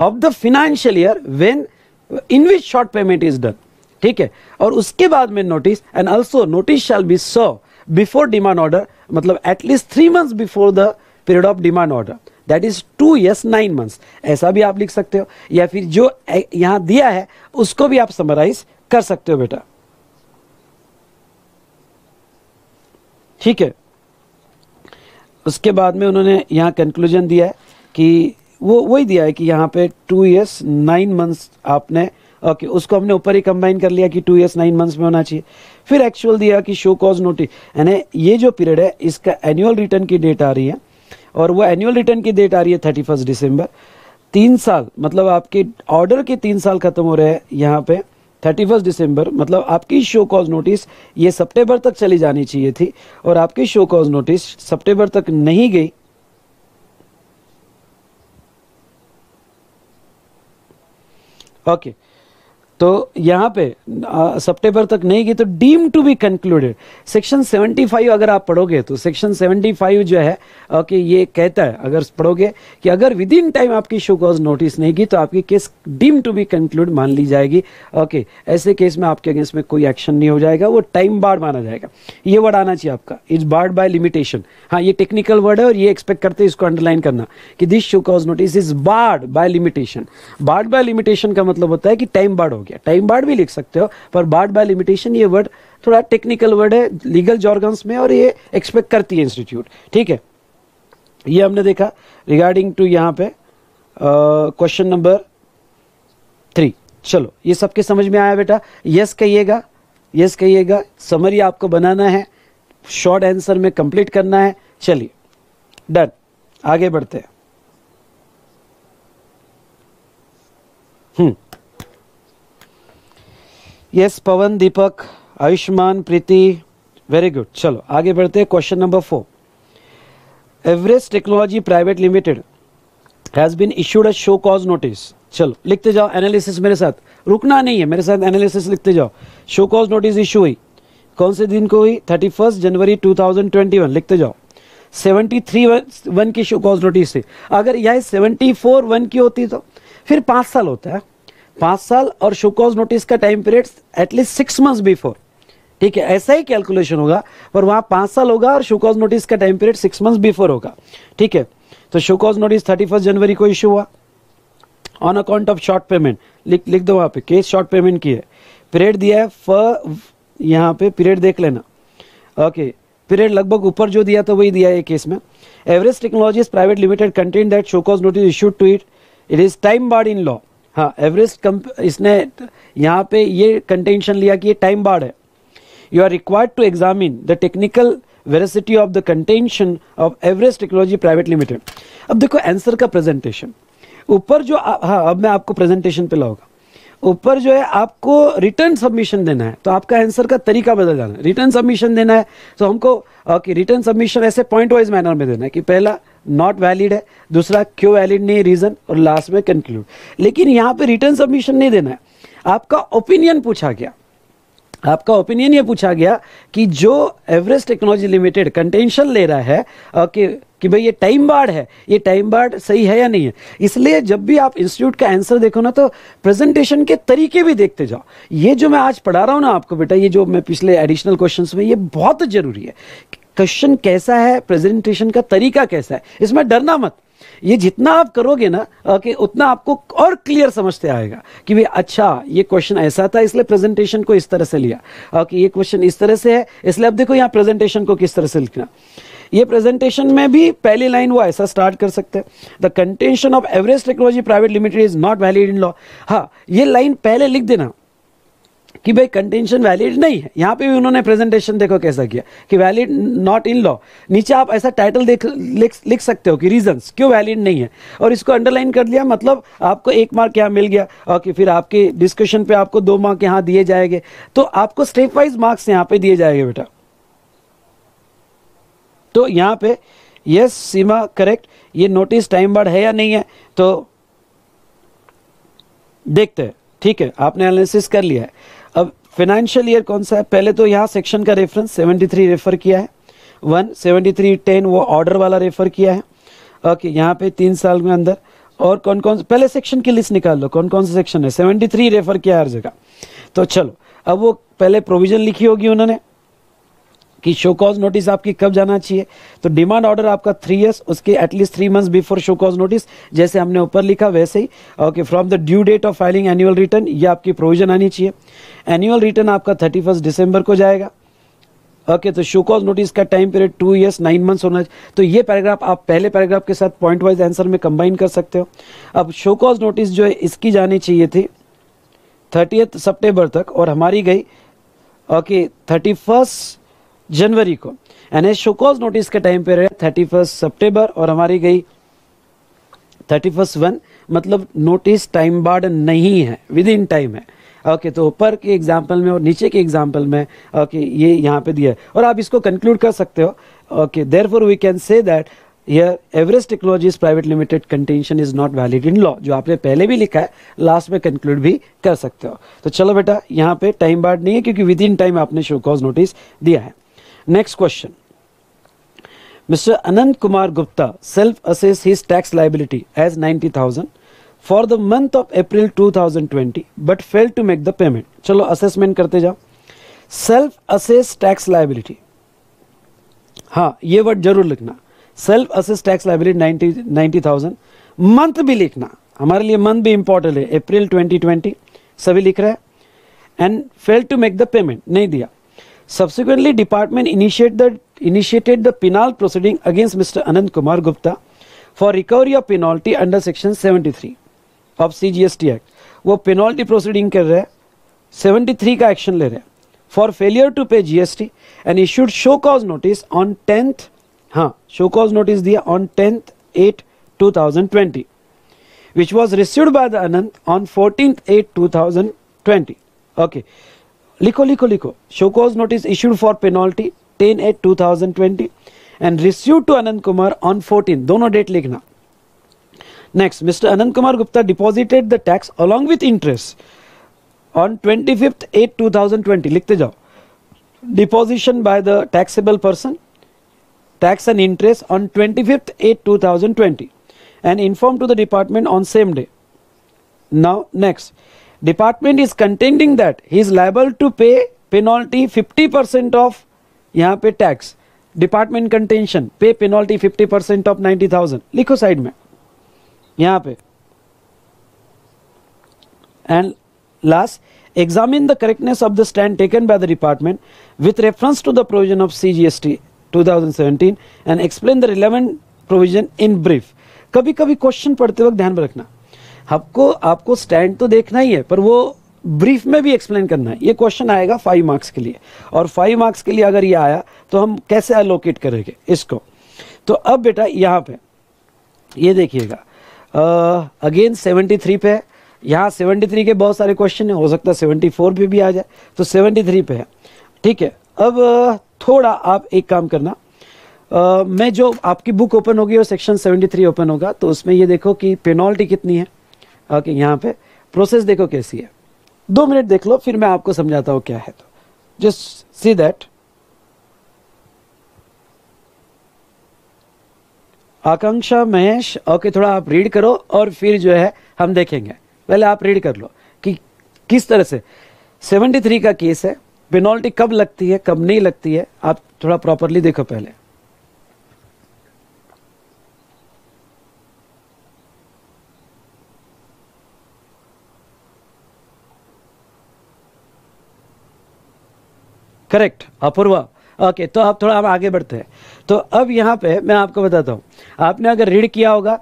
of the financial year when in which short payment is done ठीक है? और उसके बाद में notice and also notice shall be serve before demand order मतलब at least three months before the period of demand order that is two years nine months ऐसा भी आप लिख सकते हो। या फिर जो यहाँ दिया है, उसको भी आप समराइज कर सकते हो बेटा। ठीक है? उसके बाद में उन्होंने यहाँ कंक्लूजन दिया है कि वो वही दिया है कि यहाँ पे टू ईयर्स नाइन मंथ्स आपने ओके okay, उसको हमने ऊपर ही कंबाइन कर लिया कि टू ईयर्स नाइन मंथ्स में होना चाहिए। फिर एक्चुअल दिया कि शो कॉज नोटिस यानी ये जो पीरियड है इसका एनुअल रिटर्न की डेट आ रही है। और वो एनुअल रिटर्न की डेट आ रही है थर्टी फ़र्स्ट दिसंबर तीन साल मतलब आपके ऑर्डर के तीन साल खत्म हो रहे हैं यहाँ पे थर्टी फ़र्स्ट दिसंबर मतलब आपकी शो कॉज नोटिस ये सितंबर तक चली जानी चाहिए थी। और आपकी शो कॉज नोटिस सितंबर तक नहीं गई। Okay. तो यहाँ पे सितंबर तक नहीं गई तो deem to be concluded section 75 अगर आप पढ़ोगे तो सेक्शन 75 जो है ओके ये कहता है, अगर पढ़ोगे कि अगर विद इन टाइम आपकी शो कॉज नोटिस नहीं की तो आपकी case deem to be conclude मान ली जाएगी। ओके, ऐसे केस में आपके अगेंस्ट में कोई एक्शन नहीं हो जाएगा, वो टाइम बार माना जाएगा। ये वर्ड आना चाहिए आपका। इज़ बार्ड बाय लिमिटेशन हाँ ये टेक्निकल वर्ड है और ये एक्सपेक्ट करते हैं इसको अंडरलाइन करना कि this show cause notice is barred by limitation barred by limitation का मतलब होता है कि टाइम बार्ड हो गया। टाइम बार्ड भी लिख सकते हो, पर बार्ड बाय लिमिटेशन ये वर्ड थोड़ा टेक्निकल वर्ड है लीगल जॉर्गन्स में, और ये एक्सपेक्ट करती है इंस्टीट्यूट ठीक है? ये हमने देखा। रिगार्डिंग टू यहाँ पे क्वेश्चन नंबर थ्री चलो, ये सबके समझ में आया बेटा? यस कहिएगा यस कहिएगा समरी आपको बनाना है शॉर्ट आंसर में कंप्लीट करना है। चलिए डन आगे बढ़ते हैं। हम्म। Yes Pawan Deepak Ayushman Preeti very good चलो आगे बढ़ते हैं question number four Everest technology private limited has been issued a show cause notice चलो लिखते जाओ एनालिसिस मेरे साथ रुकना नहीं है मेरे साथ एनालिसिस लिखते जाओ शो कॉज नोटिस इशू हुई कौन से दिन को हुई थर्टी फ़र्स्ट जनवरी टू थाउज़ेंड ट्वेंटी वन लिखते जाओ सेवेंटी थ्री वन की शो कॉज नोटिस थी अगर यह सेवेंटी फोर वन की होती तो फिर पाँच साल होता है पाँच साल और शोकॉज नोटिस का time period at least six months before ठीक है, ऐसा ही कैलकुलेशन होगा, पर वहाँ पाँच साल होगा और शोकॉज नोटिस का time period six months before होगा। ठीक है तो show cause notice thirty first जनवरी को इशू हुआ। On account of short payment लिख लिख दो वहाँ पे केस शॉर्ट पेमेंट की है। पीरियड दिया है, फ यहाँ पे पीरियड देख लेना। ओके पीरियड लगभग ऊपर जो दिया था वही दिया है केस में। Average technologies private limited content that show cause notice issued to it it is time barred in law हाँ एवरेस्ट इसने यहाँ पे ये कंटेंशन लिया कि ये टाइम बाढ़ है। You are required to examine the technical veracity of the contention of Everest technology private limited अब देखो आंसर का प्रेजेंटेशन ऊपर जो हाँ अब मैं आपको प्रेजेंटेशन पे लाऊँगा। ऊपर जो है आपको रिटर्न सबमिशन देना है। तो आपका आंसर का तरीका बदल जाना है। रिटर्न सबमिशन देना है। तो हमको ओके रिटर्न सबमिशन ऐसे पॉइंट वाइज मैनर में देना है कि पहला नॉट वैलिड है। दूसरा, क्यों वैलिड नहीं रीजन और लास्ट में कंक्लूड लेकिन यहाँ पे रिटर्न सबमिशन नहीं देना है। आपका ओपिनियन पूछा गया। आपका ओपिनियन ये पूछा गया कि जो एवरेस्ट टेक्नोलॉजी लिमिटेड कंटेंशन ले रहा है कि कि भाई ये टाइम बार्ड है। ये टाइम बार्ड सही है या नहीं है? इसलिए जब भी आप इंस्टीट्यूट का आंसर देखो ना तो प्रेजेंटेशन के तरीके भी देखते जाओ। ये जो मैं आज पढ़ा रहा हूँ ना आपको बेटा, ये जो मैं पिछले एडिशनल क्वेश्चन में, ये बहुत ज़रूरी है। क्वेश्चन कैसा है? प्रेजेंटेशन का तरीका कैसा है? इसमें डरना मत। ये जितना आप करोगे ना कि उतना आपको और क्लियर समझते आएगा कि भाई अच्छा ये क्वेश्चन ऐसा था, इसलिए प्रेजेंटेशन को इस तरह से लिया। कि ये क्वेश्चन इस तरह से है, इसलिए अब देखो यहाँ प्रेजेंटेशन को किस तरह से लिखना। ये प्रेजेंटेशन में भी पहली लाइन वो ऐसा स्टार्ट कर सकते हैं। The contention of average technology private limited is not valid in law हाँ ये लाइन पहले लिख देना। कि भाई कंटेंशन वैलिड नहीं है। यहाँ पे भी उन्होंने प्रेजेंटेशन देखो कैसा किया कि वैलिड नॉट इन लॉ नीचे आप ऐसा टाइटल देख लिख, लिख सकते हो कि रीजंस क्यों वैलिड नहीं है। और इसको अंडरलाइन कर लिया मतलब आपको एक मार्क यहाँ मिल गया और कि फिर आपके डिस्कशन पे आपको दो मार्क यहाँ दिए जाएँगे। तो आपको स्टेप वाइज मार्क्स यहाँ पे दिए जाएँगे बेटा। तो यहाँ पे यस सीमा करेक्ट ये नोटिस टाइम बार्ड है या नहीं है तो देखते हैं। ठीक है आपने एनालिसिस कर लिया है। फाइनेंशियल ईयर कौन सा है पहले तो यहाँ सेक्शन का रेफरेंस 73 रेफर किया है। वन सेवेंटी थ्री टेन वो ऑर्डर वाला रेफर किया है। ओके यहाँ पे तीन साल में अंदर। और कौन कौन, पहले सेक्शन की लिस्ट निकाल लो, कौन कौन सा सेक्शन है? सेवेंटी थ्री रेफर किया हर जगह। तो चलो, अब वो पहले प्रोविज़न लिखी होगी उन्होंने। कि शो कॉज नोटिस आपकी कब जाना चाहिए। तो डिमांड ऑर्डर आपका थ्री इयर्स उसके at least three months before show cause notice जैसे हमने ऊपर लिखा वैसे ही okay from the due date of filing annual return ये आपकी प्रोविज़न आनी चाहिए। एनुअल रिटर्न आपका थर्टी फ़र्स्ट दिसंबर को जाएगा। ओके okay, तो शो कॉज नोटिस का time period two years nine months होना चाहिए। तो ये पैराग्राफ आप पहले पैराग्राफ के साथ पॉइंट वाइज आंसर में कंबाइन कर सकते हो। अब शो कॉज नोटिस जो है इसकी जानी चाहिए थी थर्टीथ सितंबर तक और हमारी गई ओके थर्टी फ़र्स्ट जनवरी को। एंड शो कॉज नोटिस का टाइम पीरियड थर्टी फ़र्स्ट सितंबर और हमारी गई थर्टी फ़र्स्ट वन मतलब नोटिस टाइम बार्ड नहीं है विद इन टाइम है। ओके okay, तो ऊपर के एग्ज़ाम्पल में और नीचे के एग्ज़ाम्पल में ओके okay, ये यहाँ पे दिया है। और आप इसको कंक्लूड कर सकते हो। Okay therefore we can say that यह Everest technologies private limited contention is not valid in law जो आपने पहले भी लिखा है लास्ट में कंक्लूड भी कर सकते हो। तो चलो बेटा यहाँ पे टाइम बार्ड नहीं है क्योंकि विद इन टाइम आपने शो कॉज नोटिस दिया है। Next question mister Anant Kumar Gupta self assess his tax liability as ninety thousand for the month of 2020 but fail to make the payment चलो assessment करते जाओ। Self assess tax liability हाँ ये word ज़रूर लिखना। Assess tax liability ninety ninety month भी लिखना। हमारे लिए मंथ भी इंपॉर्टेंट है। अप्रैल 2020 सभी लिख रहे हैं। And fail to make the payment नहीं दिया। Subsequently department initiate the initiated the penal proceeding against mister Anant Kumar Gupta for recovery of penalty under section 73 of C G S T act वो penalty proceeding कर रहे हैं seventy three का action ले रहे हैं। For failure to pay GST and issued show cause notice on tenth हाँ show cause notice दिया on tenth eight two thousand twenty which was received by the Anant on fourteen eight लिखो लिखो लिखो show cause notice issued for penalty ten eight two thousand twenty and receive to Anant Kumar on fourteen दोनों date लिखना Next, Mr. Anand Kumar Gupta deposited the tax along with interest on 25th 8 2020 लिखते जाओ deposition by the taxable person tax and interest on 25th 8 2020 and informed to the department on same day now next department is contending that he is liable to pay penalty 50% of यहाँ पे tax department contention पे penalty 50% of 90000 लिखो side में. यहाँ पे. And last examine the correctness of the stand taken by the department with reference to the provision of C G S T 2017 and explain the relevant provision in brief कभी कभी question पढ़ते वक्त ध्यान में रखना। आपको आपको स्टैंड तो देखना ही है पर वो ब्रीफ में भी एक्सप्लेन करना है। ये क्वेश्चन आएगा फाइव मार्क्स के लिए। और फाइव मार्क्स के लिए अगर ये आया तो हम कैसे एलोकेट करेंगे इसको? तो अब बेटा यहाँ पे ये देखिएगा। अगेन सेवेंटी थ्री पे है। यहाँ सेवेंटी थ्री के बहुत सारे क्वेश्चन है हो सकता है सेवेंटी फोर पे भी आ जाए। तो सेवेंटी थ्री पे है। ठीक है अब थोड़ा आप एक काम करना। Uh, मैं जो आपकी बुक ओपन होगी और सेक्शन 73 ओपन होगा तो उसमें ये देखो कि पेनल्टी कितनी है। ओके, यहाँ पे प्रोसेस देखो कैसी है। दो मिनट देख लो, फिर मैं आपको समझाता हूँ क्या है तो। Just see that Akanksha, Mahesh, okay, थोड़ा आप रीड करो और फिर जो है हम देखेंगे। पहले आप रीड कर लो कि किस तरह से। 73 का केस है। पेनल्टी कब लगती है, कब नहीं लगती है, आप थोड़ा प्रॉपरली देखो पहले। करेक्ट अपूर्वा। ओके तो आप थोड़ा हम आगे बढ़ते हैं। तो अब यहाँ पे मैं आपको बताता हूँ। आपने अगर रीड किया होगा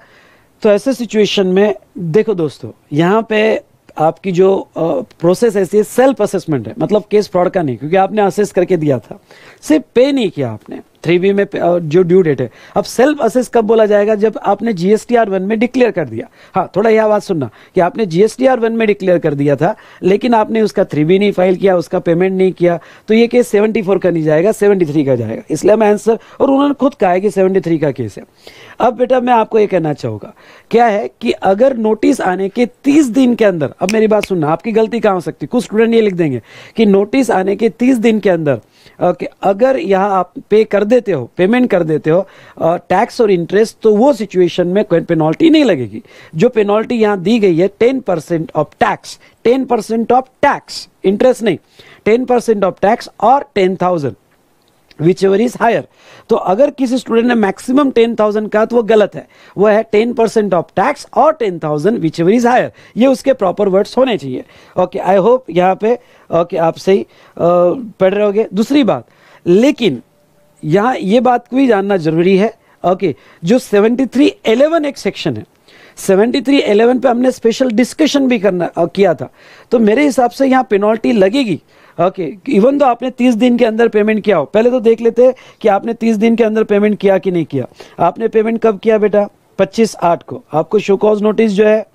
तो ऐसे सिचुएशन में देखो दोस्तों, यहाँ पे आपकी जो प्रोसेस ऐसी है सेल्फ असेसमेंट है। मतलब केस फ्रॉड का नहीं, क्योंकि आपने असेस करके दिया था। सिर्फ़ पे नहीं किया आपने। थ्री बी में जो ड्यू डेट है। अब सेल्फ असेस कब बोला जाएगा? जब आपने जीएसटीआर वन में डिक्लेयर कर दिया। हाँ थोड़ा यह आवाज़ सुनना। कि आपने जीएसटीआर वन में डिक्लेयर कर दिया था, लेकिन आपने उसका थ्री बी नहीं फ़ाइल किया, उसका पेमेंट नहीं किया तो ये केस सेवेंटी फोर का नहीं जाएगा सेवेंटी थ्री का जाएगा। इसलिए मैं आंसर और उन्होंने खुद कहा है कि सेवेंटी थ्री का केस है। अब बेटा, मैं आपको ये कहना चाहूँगा। क्या है कि अगर नोटिस आने के तीस दिन के अंदर, अब मेरी बात सुनना, आपकी गलती कहाँ हो सकती कुछ स्टूडेंट ये लिख देंगे कि नोटिस आने के तीस दिन के अंदर ओके अगर यहाँ आप पे कर देते हो पेमेंट कर देते हो टैक्स और इंटरेस्ट तो वो सिचुएशन में कोई पेनल्टी नहीं लगेगी। जो पेनल्टी यहाँ दी गई है ten percent of tax ten percent of tax interest नहीं टेन परसेंट ऑफ़ टैक्स और ten thousand whichever is higher तो अगर किसी स्टूडेंट ने मैक्सिमम टेन थाउज़ेंड कहा तो वो गलत है। वो है टेन परसेंट ऑफ़ टैक्स और ten thousand whichever is higher ये उसके प्रॉपर वर्ड्स होने चाहिए। ओके आई होप यहाँ पे ओके okay, आप सही पढ़ रहे होगे। दूसरी बात लेकिन यहाँ ये बात को भी जानना ज़रूरी है। ओके okay, जो सेवेंटी थ्री एलेवन एक सेक्शन है सेवेंटी थ्री एलेवन पे हमने स्पेशल डिस्कशन भी करना किया था। तो मेरे हिसाब से यहाँ पेनल्टी लगेगी। ओके इवन तो आपने तीस दिन के अंदर पेमेंट किया हो, पहले तो देख लेते कि आपने तीस दिन के अंदर पेमेंट किया कि नहीं किया। आपने पेमेंट कब किया बेटा? पच्चीस आठ को। आपको शो कॉज नोटिस जो है,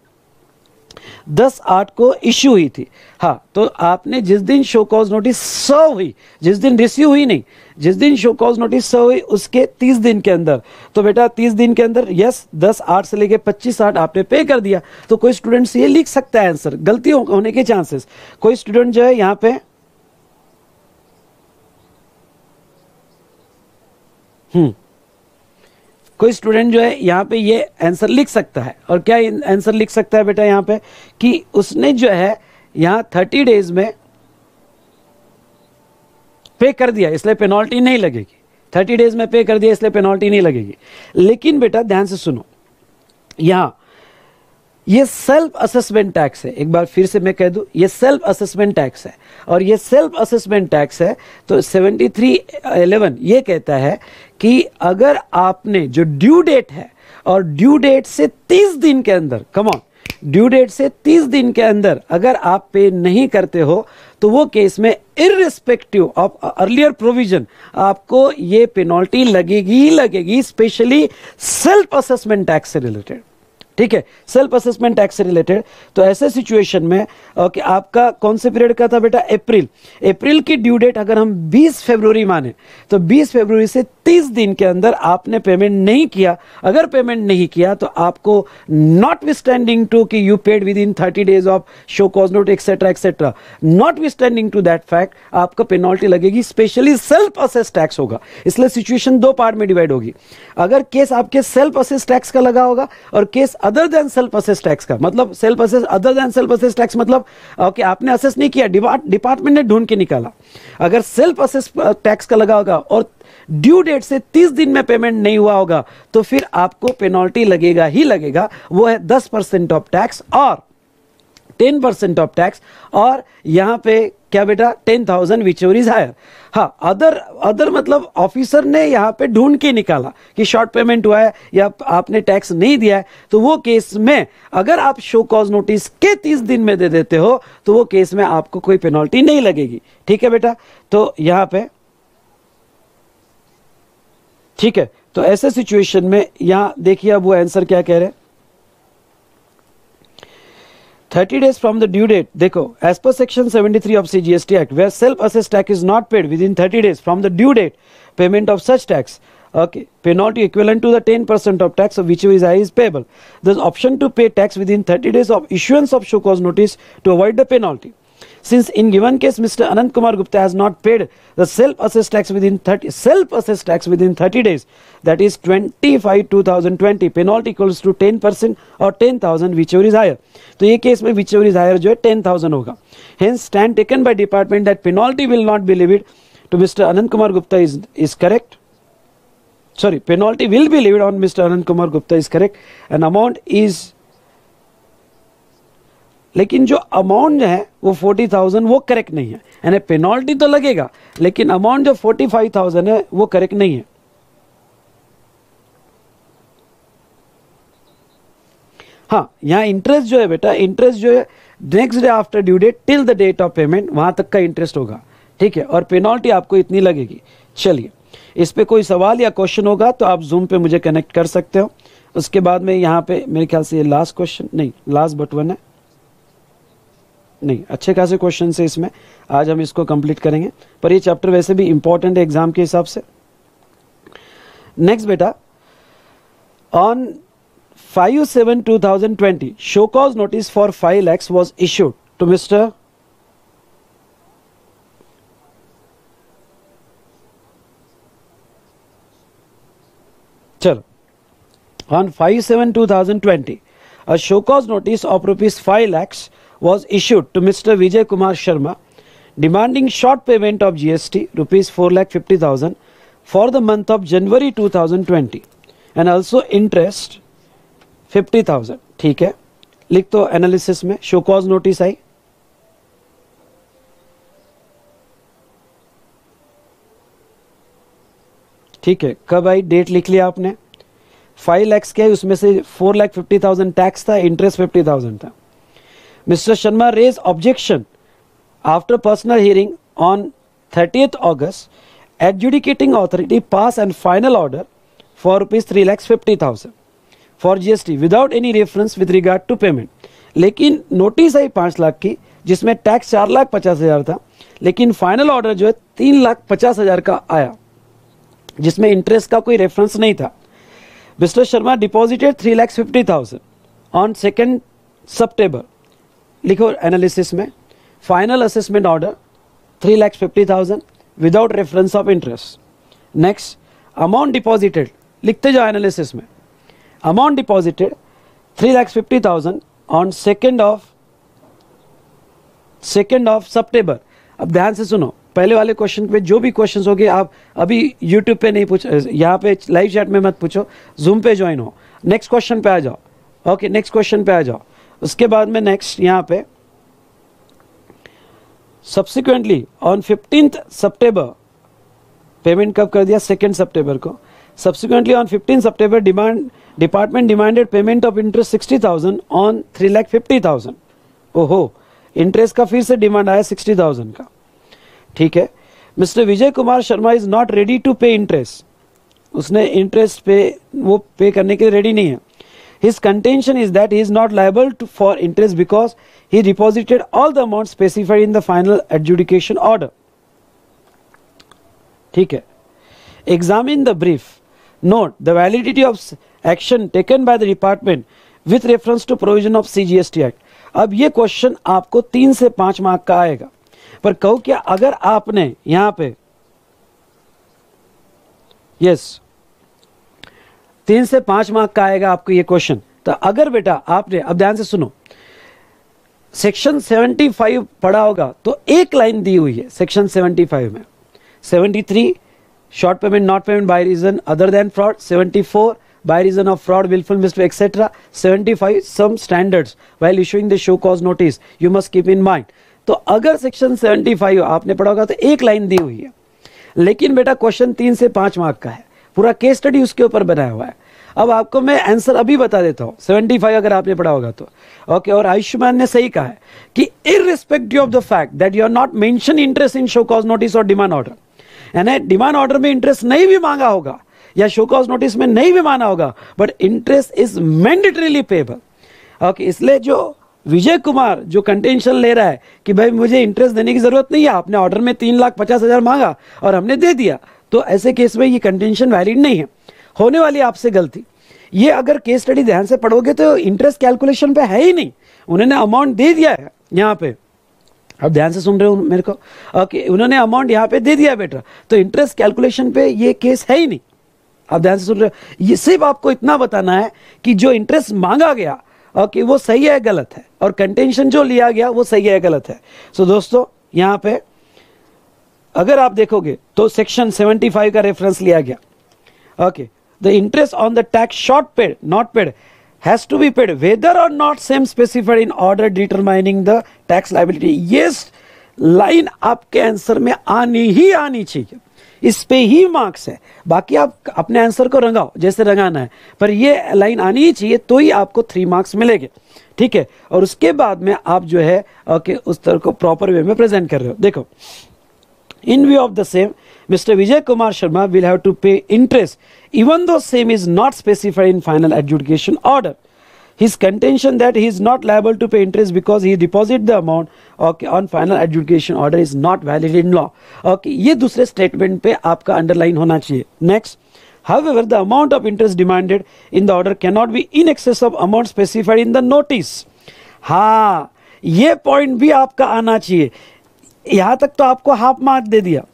दस आठ को इश्यू हुई थी। हाँ तो आपने जिस दिन शो कॉज नोटिस सर्व हुई, जिस दिन रिसीव हुई नहीं, जिस दिन शो कॉज नोटिस सर्व हुई, उसके तीस दिन के अंदर। तो बेटा, तीस दिन के अंदर यस दस आठ से लेके पच्चीस आठ आपने पे कर दिया। तो कोई स्टूडेंट ये लिख सकता है आंसर गलती होने के चांसेस कोई स्टूडेंट जो है यहाँ पे कोई स्टूडेंट जो है यहाँ पे ये आंसर लिख सकता है। और क्या आंसर लिख सकता है बेटा यहाँ पे? कि उसने जो है यहाँ थर्टी डेज़ में पे कर दिया, इसलिए पेनल्टी नहीं लगेगी। थर्टी डेज़ में पे कर दिया, इसलिए पेनल्टी नहीं लगेगी। लेकिन बेटा ध्यान से सुनो। यहाँ ये सेल्फ असेसमेंट टैक्स है। एक बार फिर से मैं कह दूँ, ये सेल्फ असेसमेंट टैक्स है। और ये सेल्फ असेसमेंट टैक्स है तो 7311 ये कहता है कि अगर आपने जो ड्यू डेट है, और ड्यू डेट से 30 दिन के अंदर कमॉन ड्यू डेट से 30 दिन के अंदर अगर आप पे नहीं करते हो तो वो केस में इरिस्पेक्टिव ऑफ़ अर्लियर प्रोविज़न आपको ये पेनल्टी लगेगी ही लगेगी स्पेशली सेल्फ असेसमेंट टैक्स से रिलेटेड ठीक है? सेल्फ असेसमेंट टैक्स से रिलेटेड तो ऐसे सिचुएशन में ओके आपका कौन से पीरियड का था बेटा? अप्रैल अप्रैल की ड्यू डेट अगर हम 20 फरवरी माने तो 20 फरवरी से 30 दिन के अंदर आपने पेमेंट नहीं किया। अगर पेमेंट नहीं किया तो आपको नॉट विस्टैंडिंग टू कि you paid within thirty days of show cause note etcetera etcetera notwithstanding to that fact आपको पेनल्टी लगेगी। स्पेशली सेल्फ असेस टैक्स होगा। इसलिए सिचुएशन दो पार्ट में डिवाइड होगी। अगर केस आपके सेल्फ असेस टैक्स का लगा होगा और case other than self assess tax का मतलब self assess other than self assess tax मतलब ओके आपने असेस नहीं किया डिपार्टमेंट ने ढूंढ के निकाला। अगर सेल्फ असेस टैक्स का लगा होगा और ड्यू डेट से 30 दिन में पेमेंट नहीं हुआ होगा तो फिर आपको पेनल्टी लगेगा ही लगेगा, वो है 10 परसेंट ऑफ़ टैक्स और 10 परसेंट ऑफ़ टैक्स और यहाँ पे क्या बेटा? Ten thousand whichever is higher हाँ अदर अदर मतलब ऑफिसर ने यहाँ पे ढूंढ के निकाला कि शॉर्ट पेमेंट हुआ है या आपने टैक्स नहीं दिया है तो वो केस में अगर आप शो कॉज नोटिस के तीस दिन में दे देते हो तो वो केस में आपको कोई पेनल्टी नहीं लगेगी। ठीक है बेटा? तो यहाँ पे ठीक है तो ऐसे सिचुएशन में यहाँ देखिए अब वो आंसर क्या कह रहे हैं। 30 days from the due date. Dekho as per section 73 of cgst act where self assessed tax is not paid within 30 days from the due date payment of such tax okay penalty equivalent to the 10% of tax of which is high is payable. There's option to pay tax within 30 days of issuance of show cause notice to avoid the penalty. Since in given case Mr. Anant Kumar Gupta has not paid the self-assessed tax within 30 self-assessed tax within 30 days, that is 25 2020 penalty equals to 10 percent or 10,000 whichever is higher. तो ये case में whichever is higher जो है 10,000 होगा. Hence stand taken by department that penalty will not be levied to Mr. Anant Kumar Gupta is is correct. Sorry, penalty will be levied on Mr. Anant Kumar Gupta is correct. An amount is लेकिन जो amount है, वो forty thousand वो correct नहीं है। यानी penalty तो लगेगा, लेकिन अमाउंट जो फोर्टी फाइव थाउज़ेंड है, वो करेक्ट नहीं है। हाँ यहाँ इंटरेस्ट जो है बेटा इंटरेस्ट जो है next day after due date till the date of payment वहाँ तक का इंटरेस्ट होगा। ठीक है? और पेनल्टी आपको इतनी लगेगी। चलिए, इस पे कोई सवाल या क्वेश्चन होगा तो आप जूम पे मुझे कनेक्ट कर सकते हो। उसके बाद में यहाँ पे, मेरे ख्याल से ये लास्ट क्वेश्चन नहीं लास्ट बट वन है। नहीं, अच्छे खासे क्वेश्चन है इसमें आज हम इसको कंप्लीट करेंगे। पर ये चैप्टर वैसे भी इंपॉर्टेंट है एग्ज़ाम के हिसाब से। नेक्स्ट बेटा on five seven two thousand twenty show cause notice for five lakhs was issued to mister चलो on 5 7 2020 a show cause notice of rupees 5 lakhs was issued to Mr. Vijay Kumar Sharma demanding short payment of GST rupees 4 lakh 50,000 for the month of January 2020 and also interest 50,000 ठीक है लिख तो analysis में show cause notice आई ठीक है कब आई date लिख लिया आपने फाइव लैक्स क्या है उसमें से four lakh fifty thousand tax था इंटरेस्ट फिफ्टी थाउज़ेंड था Sharma raise objection after personal hearing on thirtieth August adjudicating authority pass and final order for rupees three lakhs fifty thousand for GST without any reference with regard to payment लेकिन notice आई पाँच लाख की, जिसमें tax चार लाख पचास हज़ार था, लेकिन फाइनल ऑर्डर जो है तीन लाख पचास हज़ार का आया, जिसमें इंटरेस्ट का कोई रेफरेंस नहीं था। Mister Sharma deposited three lakhs fifty thousand on second September लिखो एनालिसिस में। Final assessment order three lakhs fifty thousand without reference of interest next amount deposited लिखते जाओ एनालिसिस में। Amount deposited three lakhs fifty thousand on second of second of September अब ध्यान से सुनो, पहले वाले क्वेश्चन पे जो भी क्वेश्चन हो गए आप अभी यूट्यूब पे नहीं पूछ, यहाँ पे लाइव चैट में मत पूछो जूम पे ज्वाइन हो। नेक्स्ट क्वेश्चन पे आ जाओ। ओके नेक्स्ट क्वेश्चन पे आ जाओ। उसके बाद में नेक्स्ट यहाँ पे सब्सिक्वेंटली ऑन फिफ्टींथ सितंबर पेमेंट कब कर दिया? सेकेंड सितंबर को। Subsequently on fifteen September demand department demanded payment of interest sixty thousand on three lakh fifty thousand ओहो इंटरेस्ट का फिर से डिमांड आया सिक्सटी थाउज़ेंड का। ठीक है। Mister Vijay Kumar Sharma is not ready to pay interest उसने interest पे, वो पे करने के लिए रेडी नहीं है। His contention is that he is not liable to for interest because he deposited all the amount specified in the final adjudication order ठीक है. Examine the brief note the validity of action taken by the department with reference to provision of CGST act अब ये question आपको तीन से पाँच mark का आएगा. पर कहो क्या अगर आपने यहाँ पे यस तीन से पाँच मार्क का आएगा आपको ये क्वेश्चन। तो अगर बेटा आपने, अब ध्यान से सुनो, सेक्शन 75 पढ़ा होगा तो एक लाइन दी हुई है सेक्शन 75 में। 73 short payment, not payment, by reason, other than fraud. 74 by reason of fraud willful mistake etc 75 some standards while issuing the show cause notice. You must keep in mind. तो अगर section 75 आपने पढ़ा होगा तो एक line दी हुई है। लेकिन बेटा क्वेश्चन तीन से पाँच मार्क का है। पूरा केस स्टडी उसके ऊपर बनाया हुआ है। अब आपको मैं आंसर अभी बता देता हूँ। 75 अगर आपने पढ़ा होगा तो। ओके और आयुष्मान ने सही कहा है कि irrespective of the fact that you are not mention interest in show cause notice और डिमांड ऑर्डर यानी डिमांड ऑर्डर में इंटरेस्ट नहीं भी मांगा होगा, या शो कॉज नोटिस में नहीं भी माना होगा but interest is mandatorily payable okay इसलिए जो विजय कुमार जो कंटेंशन ले रहा है कि भाई मुझे इंटरेस्ट देने की ज़रूरत नहीं है, आपने ऑर्डर में तीन लाख पचास हज़ार मांगा और हमने दे दिया तो ऐसे केस में ये कंटेंशन वैलिड नहीं है। होने वाली आपसे गलती। ये अगर केस स्टडी ध्यान से पढ़ोगे तो इंटरेस्ट कैलकुलेशन पे है ही नहीं। उन्होंने अमाउंट दे दिया है यहाँ पे। अब ध्यान से सुन रहे हो मेरे को? ओके उन्होंने अमाउंट यहाँ पे दे दिया बेटा। तो इंटरेस्ट कैलकुलेशन पे ये केस है ही नहीं। आप ध्यान से सुन रहे हो? ये सिर्फ़ आपको इतना बताना है कि जो इंटरेस्ट मांगा गया ओके वो सही है गलत है? और कंटेंशन जो लिया गया, वो सही है गलत है? सो दोस्तों, यहाँ पे अगर आप देखोगे तो सेक्शन 75 का रेफरेंस लिया गया। Okay the interest on the tax short paid not paid has to be paid whether or not same specified in order determining the tax liability ये लाइन आपके आंसर में आनी ही आनी चाहिए। इस पे ही मार्क्स है। बाकी आप अपने आंसर को रंगाओ, जैसे रंगाना है। पर ये लाइन आनी ही चाहिए तो ही आपको थ्री मार्क्स मिलेंगे। ठीक है? और उसके बाद में आप जो है ओके उस तरह को प्रॉपर वे में प्रेजेंट कर रहे हो। देखो In view of the same, Mr. Vijay Kumar Sharma will have to pay interest even though same is not specified in final adjudication order. His contention that he is not liable to pay interest because he deposited the amount okay, on final adjudication order is not valid in law. Okay, ये दूसरे statement पे आपका underline होना चाहिए. Next. However, the amount of interest demanded in the order cannot be in excess of amount specified in the notice. हाँ ये point भी आपका आना चाहिए यहाँ तक तो आपको हाफ़ मार्क दे दिया।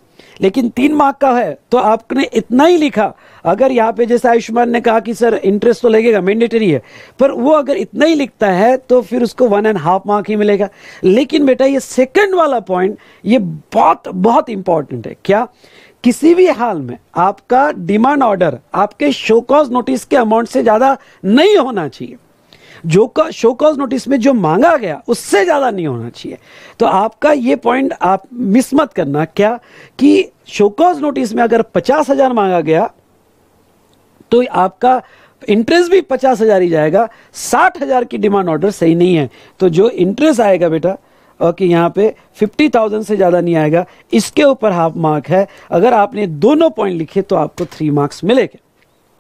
लेकिन तीन मार्क का है तो आपने इतना ही लिखा। अगर यहाँ पे जैसे आयुष्मान ने कहा कि, सर इंटरेस्ट तो लगेगा मैंडेटरी है। पर वो अगर इतना ही लिखता है तो फिर उसको वन एंड हाफ़ मार्क ही मिलेगा। लेकिन बेटा, ये सेकंड वाला पॉइंट ये बहुत बहुत इंपॉर्टेंट है। क्या? किसी भी हाल में आपका डिमांड ऑर्डर आपके शोकॉज नोटिस के अमाउंट से ज़्यादा नहीं होना चाहिए। जो का शोकॉज नोटिस में जो मांगा गया, उससे ज़्यादा नहीं होना चाहिए। तो आपका ये पॉइंट आप मिस मत करना। क्या कि शोकॉज नोटिस में अगर पचास हज़ार मांगा गया तो आपका इंटरेस्ट भी पचास हज़ार ही जाएगा। साठ हज़ार की डिमांड ऑर्डर सही नहीं है। तो जो इंटरेस्ट आएगा बेटा ओके यहाँ पे फिफ्टी थाउज़ेंड से ज़्यादा नहीं आएगा, इसके ऊपर हाफ़ मार्क है। अगर आपने दोनों पॉइंट लिखे तो आपको थ्री मार्क्स मिलेंगे।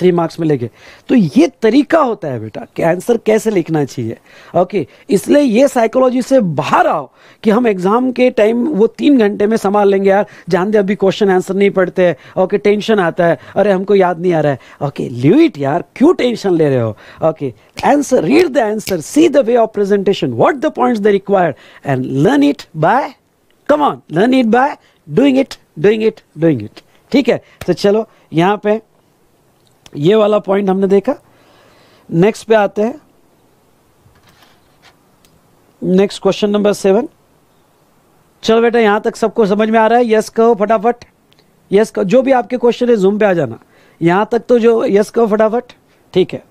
थ्री मार्क्स मिलेंगे। तो ये तरीका होता है बेटा कि आंसर कैसे लिखना चाहिए। ओके इसलिए ये साइकोलॉजी से बाहर आओ कि हम एग्ज़ाम के टाइम वो तीन घंटे में संभाल लेंगे यार। जान दे, अभी क्वेश्चन आंसर नहीं पढ़ते ओके टेंशन आता है। अरे, हमको याद नहीं आ रहा है। ओके लिव इट यार। क्यों टेंशन ले रहे हो? Okay answer read the answer see the way of presentation what the points the required and learn it by come on learn it by doing it doing it doing it ठीक है? तो चलो, यहाँ पे ये वाला पॉइंट हमने देखा। नेक्स्ट पे आते हैं। नेक्स्ट क्वेश्चन नंबर सेवन चलो बेटा, यहाँ तक सबको समझ में आ रहा है। यस कहो फटाफट। यस कहो, जो भी आपके क्वेश्चन है जूम पे आ जाना। यहाँ तक तो जो यस कहो फटाफट। ठीक है।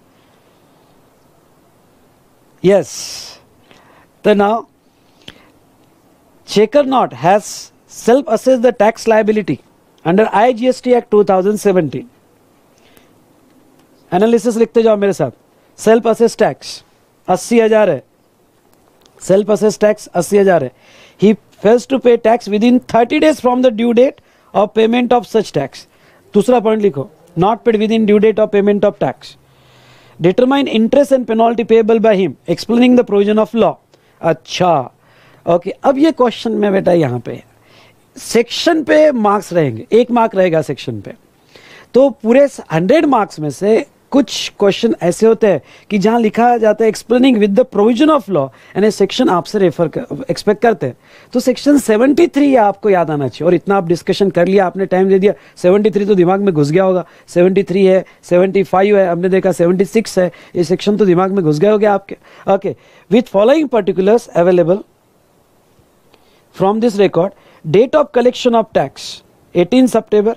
यस तो now checker not has self assess the tax liability under IGST act 2017 analysis लिखते जाओ मेरे साथ। सेल्फ असेस टैक्स अस्सी हज़ार है। सेल्फ असेस टैक्स अस्सी हज़ार है। He fails to pay tax within thirty days from the due date of payment of such tax दूसरा पॉइंट लिखो। Not paid within due date of payment of tax determine interest and penalty payable by him explaining the provision of law अच्छा। Okay अब ये question में बेटा यहाँ पे section पे मार्क्स रहेंगे। एक मार्क रहेगा सेक्शन पे। तो पूरे हंड्रेड मार्क्स में से कुछ क्वेश्चन ऐसे होते हैं कि जहाँ लिखा जाता है explaining with the provision of law यानी सेक्शन आपसे रेफर एक्सपेक्ट करते हैं। तो सेक्शन 73 आपको याद आना चाहिए। और इतना आप डिस्कशन कर लिया, आपने टाइम दे दिया 73 तो दिमाग में घुस गया होगा। 73 है 75 है, हमने देखा 76 है, ये सेक्शन तो दिमाग में घुस गए होगा आपके। Okay with following particulars available from this record date of collection of tax 18 सितंबर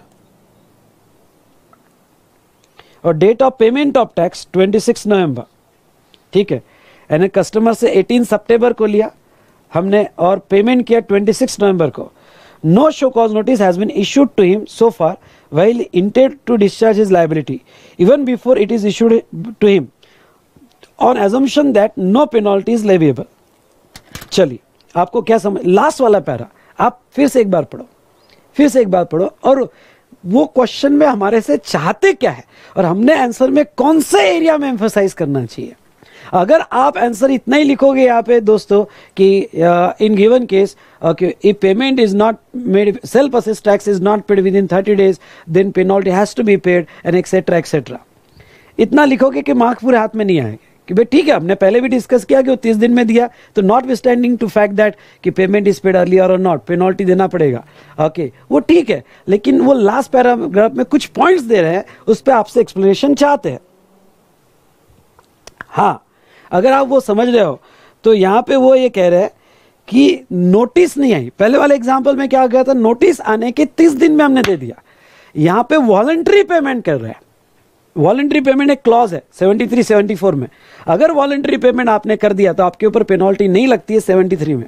और date of payment of tax 26 नवंबर ठीक है? यानी कस्टमर से 18 सितंबर को लिया, हमने और पेमेंट किया 26 नवंबर को। No show cause notice has been issued to him so far while intended to discharge his liability, even before it is issued to him, on assumption that no penalty is leviable. चलिए, आपको क्या समझ last वाला para, आप फिर से एक बार पढ़ो, फिर से एक बार पढ़ो, और वो क्वेश्चन में हमारे से चाहते क्या है? और हमने आंसर में कौन से एरिया में एम्फोसाइज करना चाहिए? अगर आप आंसर इतना ही लिखोगे यहाँ पे दोस्तों कि in given case payment is not made self assist tax is not paid within thirty days then penalty has to be paid and etcetera etcetera इतना लिखोगे कि मार्क पूरे हाथ में नहीं आएँगे। कि भाई ठीक है हमने पहले भी डिस्कस किया कि वो तीस दिन में दिया तो notwithstanding to fact that कि पेमेंट इज़ पेड अर्लियर और नॉट पेनल्टी देना पड़ेगा। ओके okay, वो ठीक है लेकिन वो लास्ट पैराग्राफ में कुछ पॉइंट्स दे रहे हैं उस पर आपसे एक्सप्लेनेशन चाहते हैं। हाँ अगर आप वो समझ रहे हो तो यहाँ पे वो ये कह रहे हैं कि नोटिस नहीं आई। पहले वाले एग्ज़ाम्पल में क्या गया था? नोटिस आने के तीस दिन में हमने दे दिया। यहाँ पे वॉलंटरी पेमेंट कर रहे हैं। वॉलेंट्री पेमेंट एक क्लॉज है 73 74 में। अगर वॉलेंट्री पेमेंट आपने कर दिया तो आपके ऊपर पेनल्टी नहीं लगती है 73 में।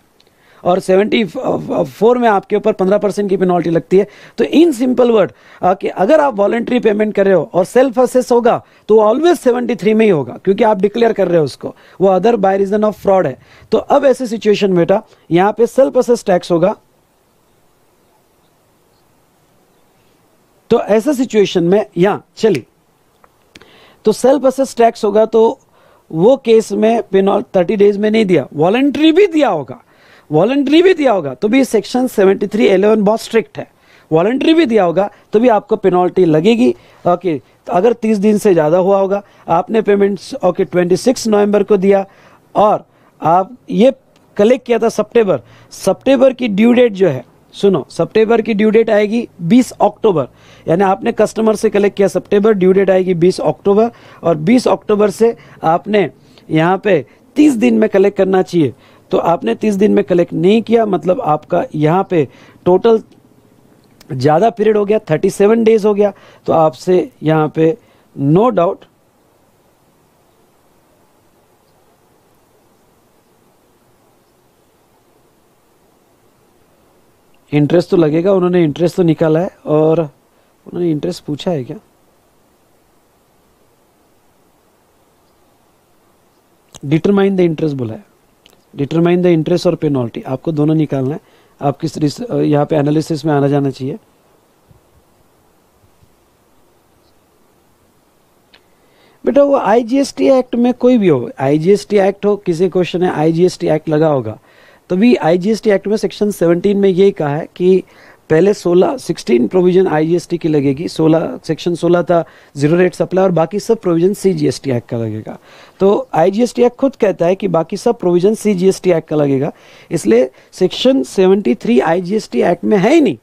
और 74 में आपके ऊपर 15 परसेंट की पेनल्टी लगती है। तो इन सिंपल वर्ड कि अगर आप वॉलेंट्री पेमेंट कर रहे हो और सेल्फ असेस होगा तो ऑलवेज 73 में ही होगा, क्योंकि आप डिक्लेयर कर रहे हो उसको। वो other by reason of fraud है। तो अब ऐसे सिचुएशन बेटा, यहाँ पे सेल्फ असेस टैक्स होगा। तो ऐसा सिचुएशन में, यहाँ, चलिए। तो सेल्फ असेस टैक्स होगा तो वो केस में पेनॉल थर्टी डेज़ में नहीं दिया। वॉलंट्री भी दिया होगा। वॉलंट्री भी दिया होगा। तो भी सेक्शन सेवेंटी थ्री एलेवन बहुत स्ट्रिक्ट है। वॉलंट्री भी दिया होगा तो भी आपको पेनल्टी लगेगी। ओके तो अगर 30 दिन से ज़्यादा हुआ होगा, आपने पेमेंट ओके ट्वेंटी सिक्स नवंबर को दिया और आप ये कलेक्ट किया था सितंबर सितंबर की ड्यू डेट जो है सुनो सितंबर की ड्यू डेट आएगी 20 अक्टूबर यानी आपने कस्टमर से कलेक्ट किया सितंबर ड्यू डेट आएगी 20 अक्टूबर और 20 अक्टूबर से आपने यहाँ पे 30 दिन में कलेक्ट करना चाहिए। तो आपने 30 दिन में कलेक्ट नहीं किया मतलब आपका यहाँ पे टोटल ज़्यादा पीरियड हो गया 37 डेज़ हो गया। तो आपसे यहाँ पे नो डाउट इंटरेस्ट तो लगेगा, उन्होंने इंटरेस्ट तो निकाला है, और उन्होंने इंटरेस्ट पूछा है क्या? डिटरमाइन द इंटरेस्ट बोला है। डिटरमाइन द इंटरेस्ट और पेनल्टी आपको दोनों निकालना है। आप किस यहाँ पे एनालिसिस में आना जाना चाहिए। बेटा, वो आईजीएसटी एक्ट में कोई भी हो आईजीएसटी एक्ट हो, किसी क्वेश्चन है आईजीएसटी एक्ट लगा होगा तो भी आईजीएसटी एक्ट में सेक्शन 17 में यही कहा है कि पहले 16 16 प्रोविज़न आईजीएसटी की लगेगी। 16 सेक्शन 16 था ज़ीरो रेट सप्लाई और बाकी सब प्रोविज़न सीजीएसटी एक्ट का लगेगा। तो आईजीएसटी एक्ट खुद कहता है कि बाकी सब प्रोविज़न सीजीएसटी एक्ट का लगेगा। इसलिए सेक्शन 73 आईजीएसटी एक्ट में है ही नहीं।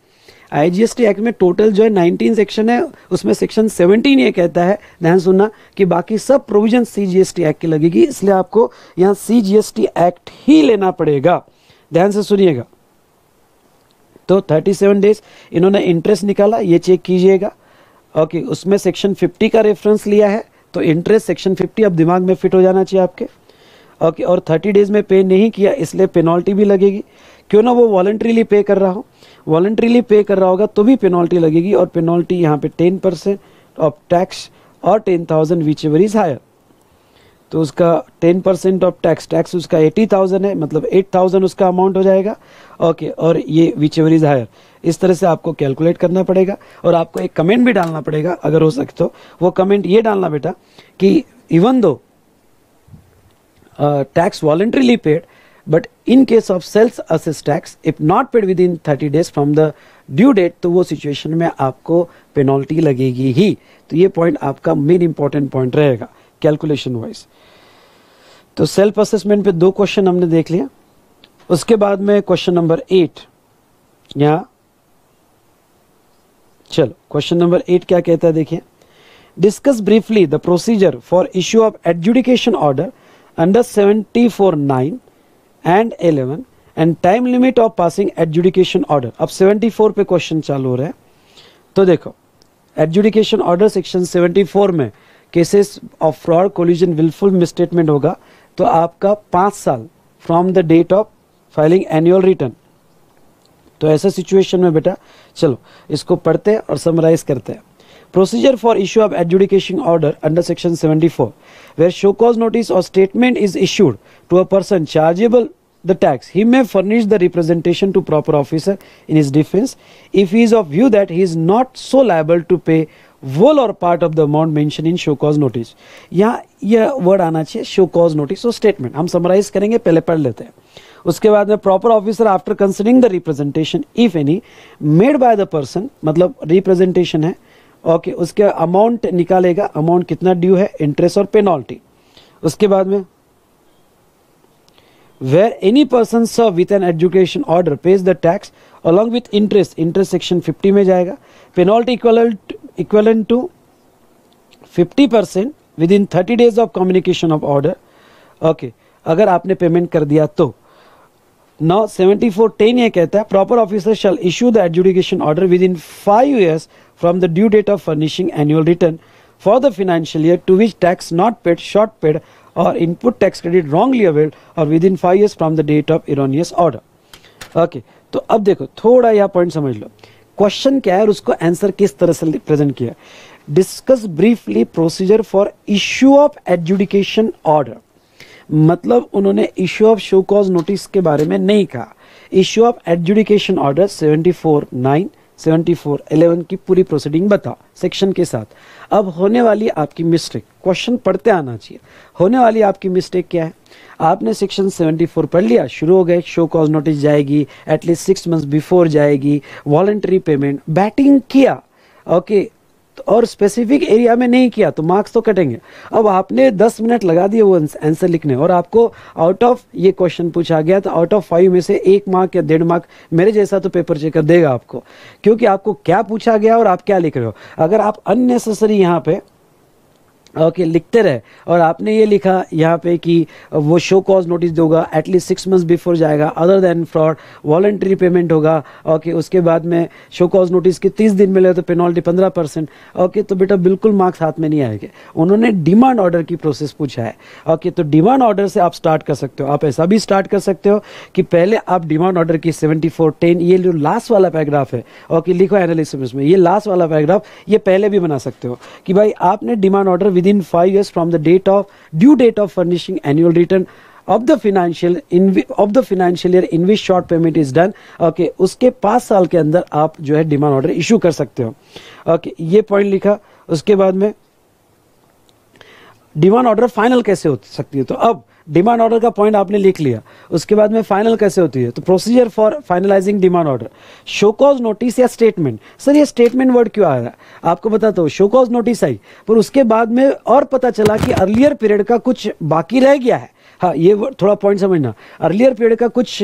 आईजीएसटी एक्ट में टोटल जो है 19 सेक्शन है, उसमें सेक्शन 17 ये कहता है, ध्यान सुनना, कि बाकी सब प्रोविज़न सीजीएसटी एक्ट की लगेगी। इसलिए आपको यहाँ सीजीएसटी एक्ट ही लेना पड़ेगा। ध्यान से सुनिएगा। तो 37 डेज़ इन्होंने इंटरेस्ट निकाला, ये चेक कीजिएगा। ओके, उसमें सेक्शन 50 का रेफरेंस लिया है तो इंटरेस्ट सेक्शन 50 अब दिमाग में फिट हो जाना चाहिए आपके। ओके, और 30 डेज़ में पे नहीं किया, इसलिए पेनल्टी भी लगेगी। क्यों ना वो वॉलंट्रीली पे कर रहा हो? वॉलंट्रीली पे कर रहा होगा तो भी पेनल्टी लगेगी, और पेनल्टी यहाँ पे ten percent of tax or ten thousand which higher तो उसका ten percent of tax tax उसका एटी थाउज़ेंड है मतलब एट थाउज़ेंड उसका अमाउंट हो जाएगा। ओके और ये विच एवर इज़ हायर इस तरह से आपको कैलकुलेट करना पड़ेगा और आपको एक कमेंट भी डालना पड़ेगा, अगर हो सके तो। वो कमेंट ये डालना बेटा कि even though tax voluntarily paid but in case of sales assess tax if not paid within thirty days from the due date तो वो सिचुएशन में आपको पेनल्टी लगेगी ही। तो ये पॉइंट आपका मेन इंपॉर्टेंट पॉइंट रहेगा। कैलकुलेशन वाइज तो सेल्फ असेसमेंट पे दो क्वेश्चन हमने देख लिया। उसके बाद में क्वेश्चन नंबर एट यहाँ। चलो क्वेश्चन नंबर एट क्या कहता है देखिए। Discuss briefly the procedure for issue of adjudication order under seventy four nine and eleven and time limit of passing adjudication order अब सेवेंटी फोर पे क्वेश्चन चालू हो रहे हैं। तो देखो adjudication order section seventy four में cases of fraud collusion wilful misstatement होगा तो आपका पाँच साल from the date of filing annual return तो ऐसे सिचुएशन में बेटा, चलो, इसको पढ़ते हैं और समराइज करते हैं। Procedure for issue of adjudication order under section 74 where show cause notice or statement is issued to a person chargeable the tax, he may furnish the representation to proper officer in his defense. If he is of view that he is not so liable to pay whole or part of the amount mention in show cause notice यहाँ यह word आना चाहिए show cause notice और statement हम summarise करेंगे पहले पढ़ लेते हैं। उसके बाद में proper officer after considering the representation if any made by the person मतलब रिप्रेजेंटेशन है। ओके okay, उसके अमाउंट निकालेगा अमाउंट कितना ड्यू है इंटरेस्ट और पेनल्टी उसके बाद में where any person served with an education order pays the tax along with interest interest section 50 में जाएगा penalty equivalent equivalent to 50 percent within 30 days of communication of order okay अगर आपने payment कर दिया तो नाउ 7410 ये कहता है proper officer shall issue the adjudication order within five years from the due date of furnishing annual return for the financial year to which tax not paid, short paid or input tax credit wrongly availed or within five years from the date of erroneous order. Okay, तो अब देखो थोड़ा यह point समझ लो। Question क्या है और उसको आंसर किस तरह से प्रेजेंट किया? Discuss briefly procedure for issue of adjudication order मतलब उन्होंने issue of show cause notice के बारे में नहीं कहा। इश्यू ऑफ़ एडजुडिकेशन ऑर्डर 74 9 74 11 की पूरी प्रोसीडिंग बता सेक्शन के साथ। अब होने वाली आपकी मिस्टेक क्वेश्चन पढ़ते आना चाहिए। होने वाली आपकी मिस्टेक क्या है? आपने सेक्शन 74 पढ़ लिया, शुरू हो गए शो कॉज नोटिस जाएगी at least six months before जाएगी वॉलेंट्री पेमेंट बैटिंग किया। ओके और स्पेसिफिक एरिया में नहीं किया तो मार्क्स तो कटेंगे। अब आपने 10 मिनट लगा दिए वो आंसर लिखने, और आपको आउट ऑफ़ ये क्वेश्चन पूछा गया तो आउट ऑफ़ फाइव में से एक मार्क या डेढ़ मार्क मेरे जैसा तो पेपर चेकर देगा आपको। क्योंकि आपको क्या पूछा गया और आप क्या लिख रहे हो? अगर आप अननेसेसरी यहाँ पे ओके okay, लिखते रहे। और आपने ये लिखा यहाँ पे कि वो show cause notice दोगा at least six months before जाएगा other than fraud voluntary payment होगा। ओके okay, उसके बाद में शो कॉज नोटिस के तीस दिन मिले तो पेनल्टी पंद्रह परसेंट ओके तो बेटा बिल्कुल मार्क्स हाथ में नहीं आएँगे। उन्होंने डिमांड ऑर्डर की प्रोसेस पूछा है। ओके okay, तो डिमांड ऑर्डर से आप स्टार्ट कर सकते हो। आप ऐसा भी स्टार्ट कर सकते हो कि पहले आप डिमांड ऑर्डर की सेवेंटी फोर टेन ये जो लास्ट वाला पैराग्राफ है ओके लिखो एनालिसिस में ये लास्ट वाला पैराग्राफ ये पहले भी बना सकते हो कि भाई आपने demand order within 5 years from the date of due date of furnishing annual return of the financial in of the financial year in which short payment is done okay पाँच साल के अंदर आप जो है डिमांड ऑर्डर इशू कर सकते हो ओके okay, ये पॉइंट लिखा उसके बाद में डिमांड ऑर्डर फाइनल कैसे हो सकती है तो अब डिमांड ऑर्डर का पॉइंट आपने लिख लिया। उसके बाद में फाइनल कैसे होती है? तो procedure for finalising demand order show cause notice या स्टेटमेंट सर, ये स्टेटमेंट वर्ड क्यों आ रहा है? आपको बताता हूँ शोकॉज नोटिस आई, पर उसके बाद में और पता चला कि अर्लियर पीरियड का कुछ बाकी रह गया है। हाँ ये थोड़ा पॉइंट समझना। अर्लियर पीरियड का कुछ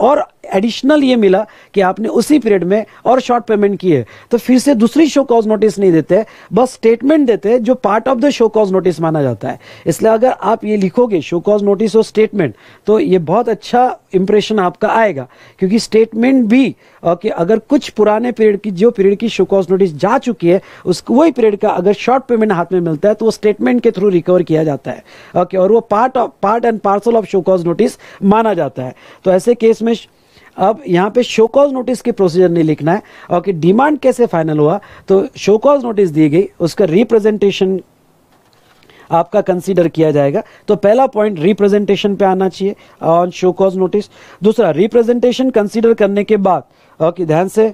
और एडिशनल ये मिला कि आपने उसी पीरियड में और शॉर्ट पेमेंट की है। तो फिर से दूसरी शो कॉज नोटिस नहीं देते, बस स्टेटमेंट देते हैं, जो part of the show cause notice माना जाता है। इसलिए अगर आप ये लिखोगे शो कॉज नोटिस और स्टेटमेंट तो ये बहुत अच्छा इंप्रेशन आपका आएगा। क्योंकि स्टेटमेंट भी ओके अगर कुछ पुराने पीरियड की, जो पीरियड की शो कॉज नोटिस जा चुकी है उसको वही पीरियड का अगर शॉर्ट पेमेंट हाथ में मिलता है तो वो स्टेटमेंट के थ्रू रिकवर किया जाता है। ओके और वो part of part and parcel of show cause notice माना जाता है। तो ऐसे केस में अब यहाँ पे शोकॉज नोटिस के प्रोसीजर नहीं लिखना है। और कि डिमांड कैसे फाइनल हुआ तो शोकॉज नोटिस दी गई, उसका रिप्रेजेंटेशन आपका कंसीडर किया जाएगा। तो पहला पॉइंट रिप्रेजेंटेशन पे आना चाहिए ऑन शो कॉज नोटिस दूसरा रिप्रेजेंटेशन कंसीडर करने के बाद ओके ध्यान से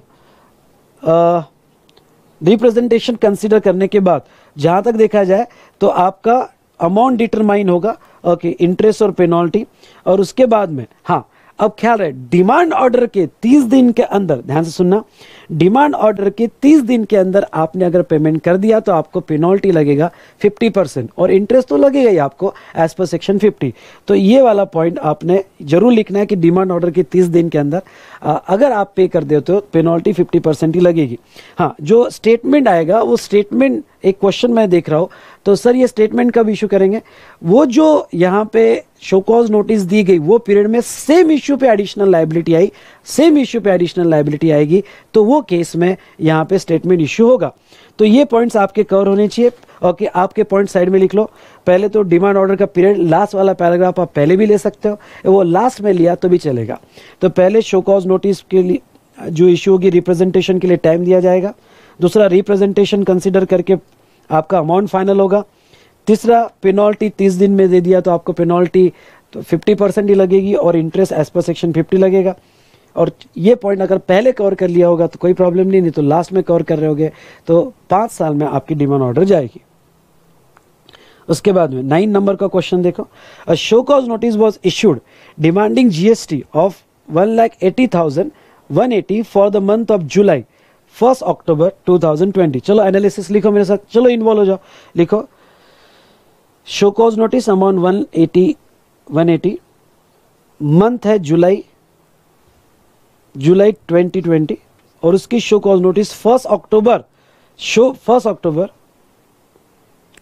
रिप्रेजेंटेशन कंसीडर करने के बाद, जहाँ तक देखा जाए तो आपका अमाउंट डिटरमाइन होगा ओके इंटरेस्ट और पेनल्टी और उसके बाद में हाँ अब ख्याल रहे डिमांड ऑर्डर के 30 दिन के अंदर, ध्यान से सुनना डिमांड ऑर्डर के 30 दिन के अंदर आपने अगर पेमेंट कर दिया तो आपको पेनल्टी लगेगा 50 परसेंट और इंटरेस्ट तो लगेगा ही आपको एज पर सेक्शन 50 तो ये वाला पॉइंट आपने ज़रूर लिखना है कि डिमांड ऑर्डर के 30 दिन के अंदर अगर आप पे कर देते हो पेनल्टी 50 परसेंट ही लगेगी। हाँ जो स्टेटमेंट आएगा, वो स्टेटमेंट एक क्वेश्चन मैं देख रहा हूँ। तो सर ये स्टेटमेंट कब इशू करेंगे? वो जो यहाँ पे शोकॉज नोटिस दी गई, वो पीरियड में सेम इश्यू पे एडिशनल लाइबिलिटी आई सेम इश्यू पे एडिशनल लाइबिलिटी आएगी तो वो केस में यहाँ पे स्टेटमेंट इश्यू होगा। तो ये पॉइंट्स आपके कवर होने चाहिए। ओके आपके पॉइंट साइड में लिख लो। पहले तो डिमांड ऑर्डर का पीरियड लास्ट वाला पैराग्राफ आप पहले भी ले सकते हो। वो लास्ट में लिया तो भी चलेगा। तो पहले शोकॉज नोटिस के लिए, जो इश्यू होगी रिप्रेजेंटेशन के लिए टाइम दिया जाएगा। दूसरा रिप्रेजेंटेशन कंसिडर करके आपका अमाउंट फाइनल होगा। तीसरा पेनल्टी तीस दिन में दे दिया तो आपको पेनल्टी तो फिफ्टी परसेंट ही लगेगी और interest as per section fifty लगेगा। और ये पॉइंट अगर पहले कवर कर लिया होगा तो कोई प्रॉब्लम नहीं नहीं तो लास्ट में कवर कर रहे होगे तो पाँच साल में आपकी डिमांड ऑर्डर जाएगी। उसके बाद में नाइन नंबर का क्वेश्चन देखो। A show cause notice was issued demanding GST of one lakh eighty thousand one eighty for the month of July first October 2020 चलो एनालिसिस लिखो मेरे साथ, चलो इन्वॉल्व हो जाओ। लिखो। Show cause notice amount 180 180 month है जुलाई जुलाई 2020 और उसकी show cause notice first October show first October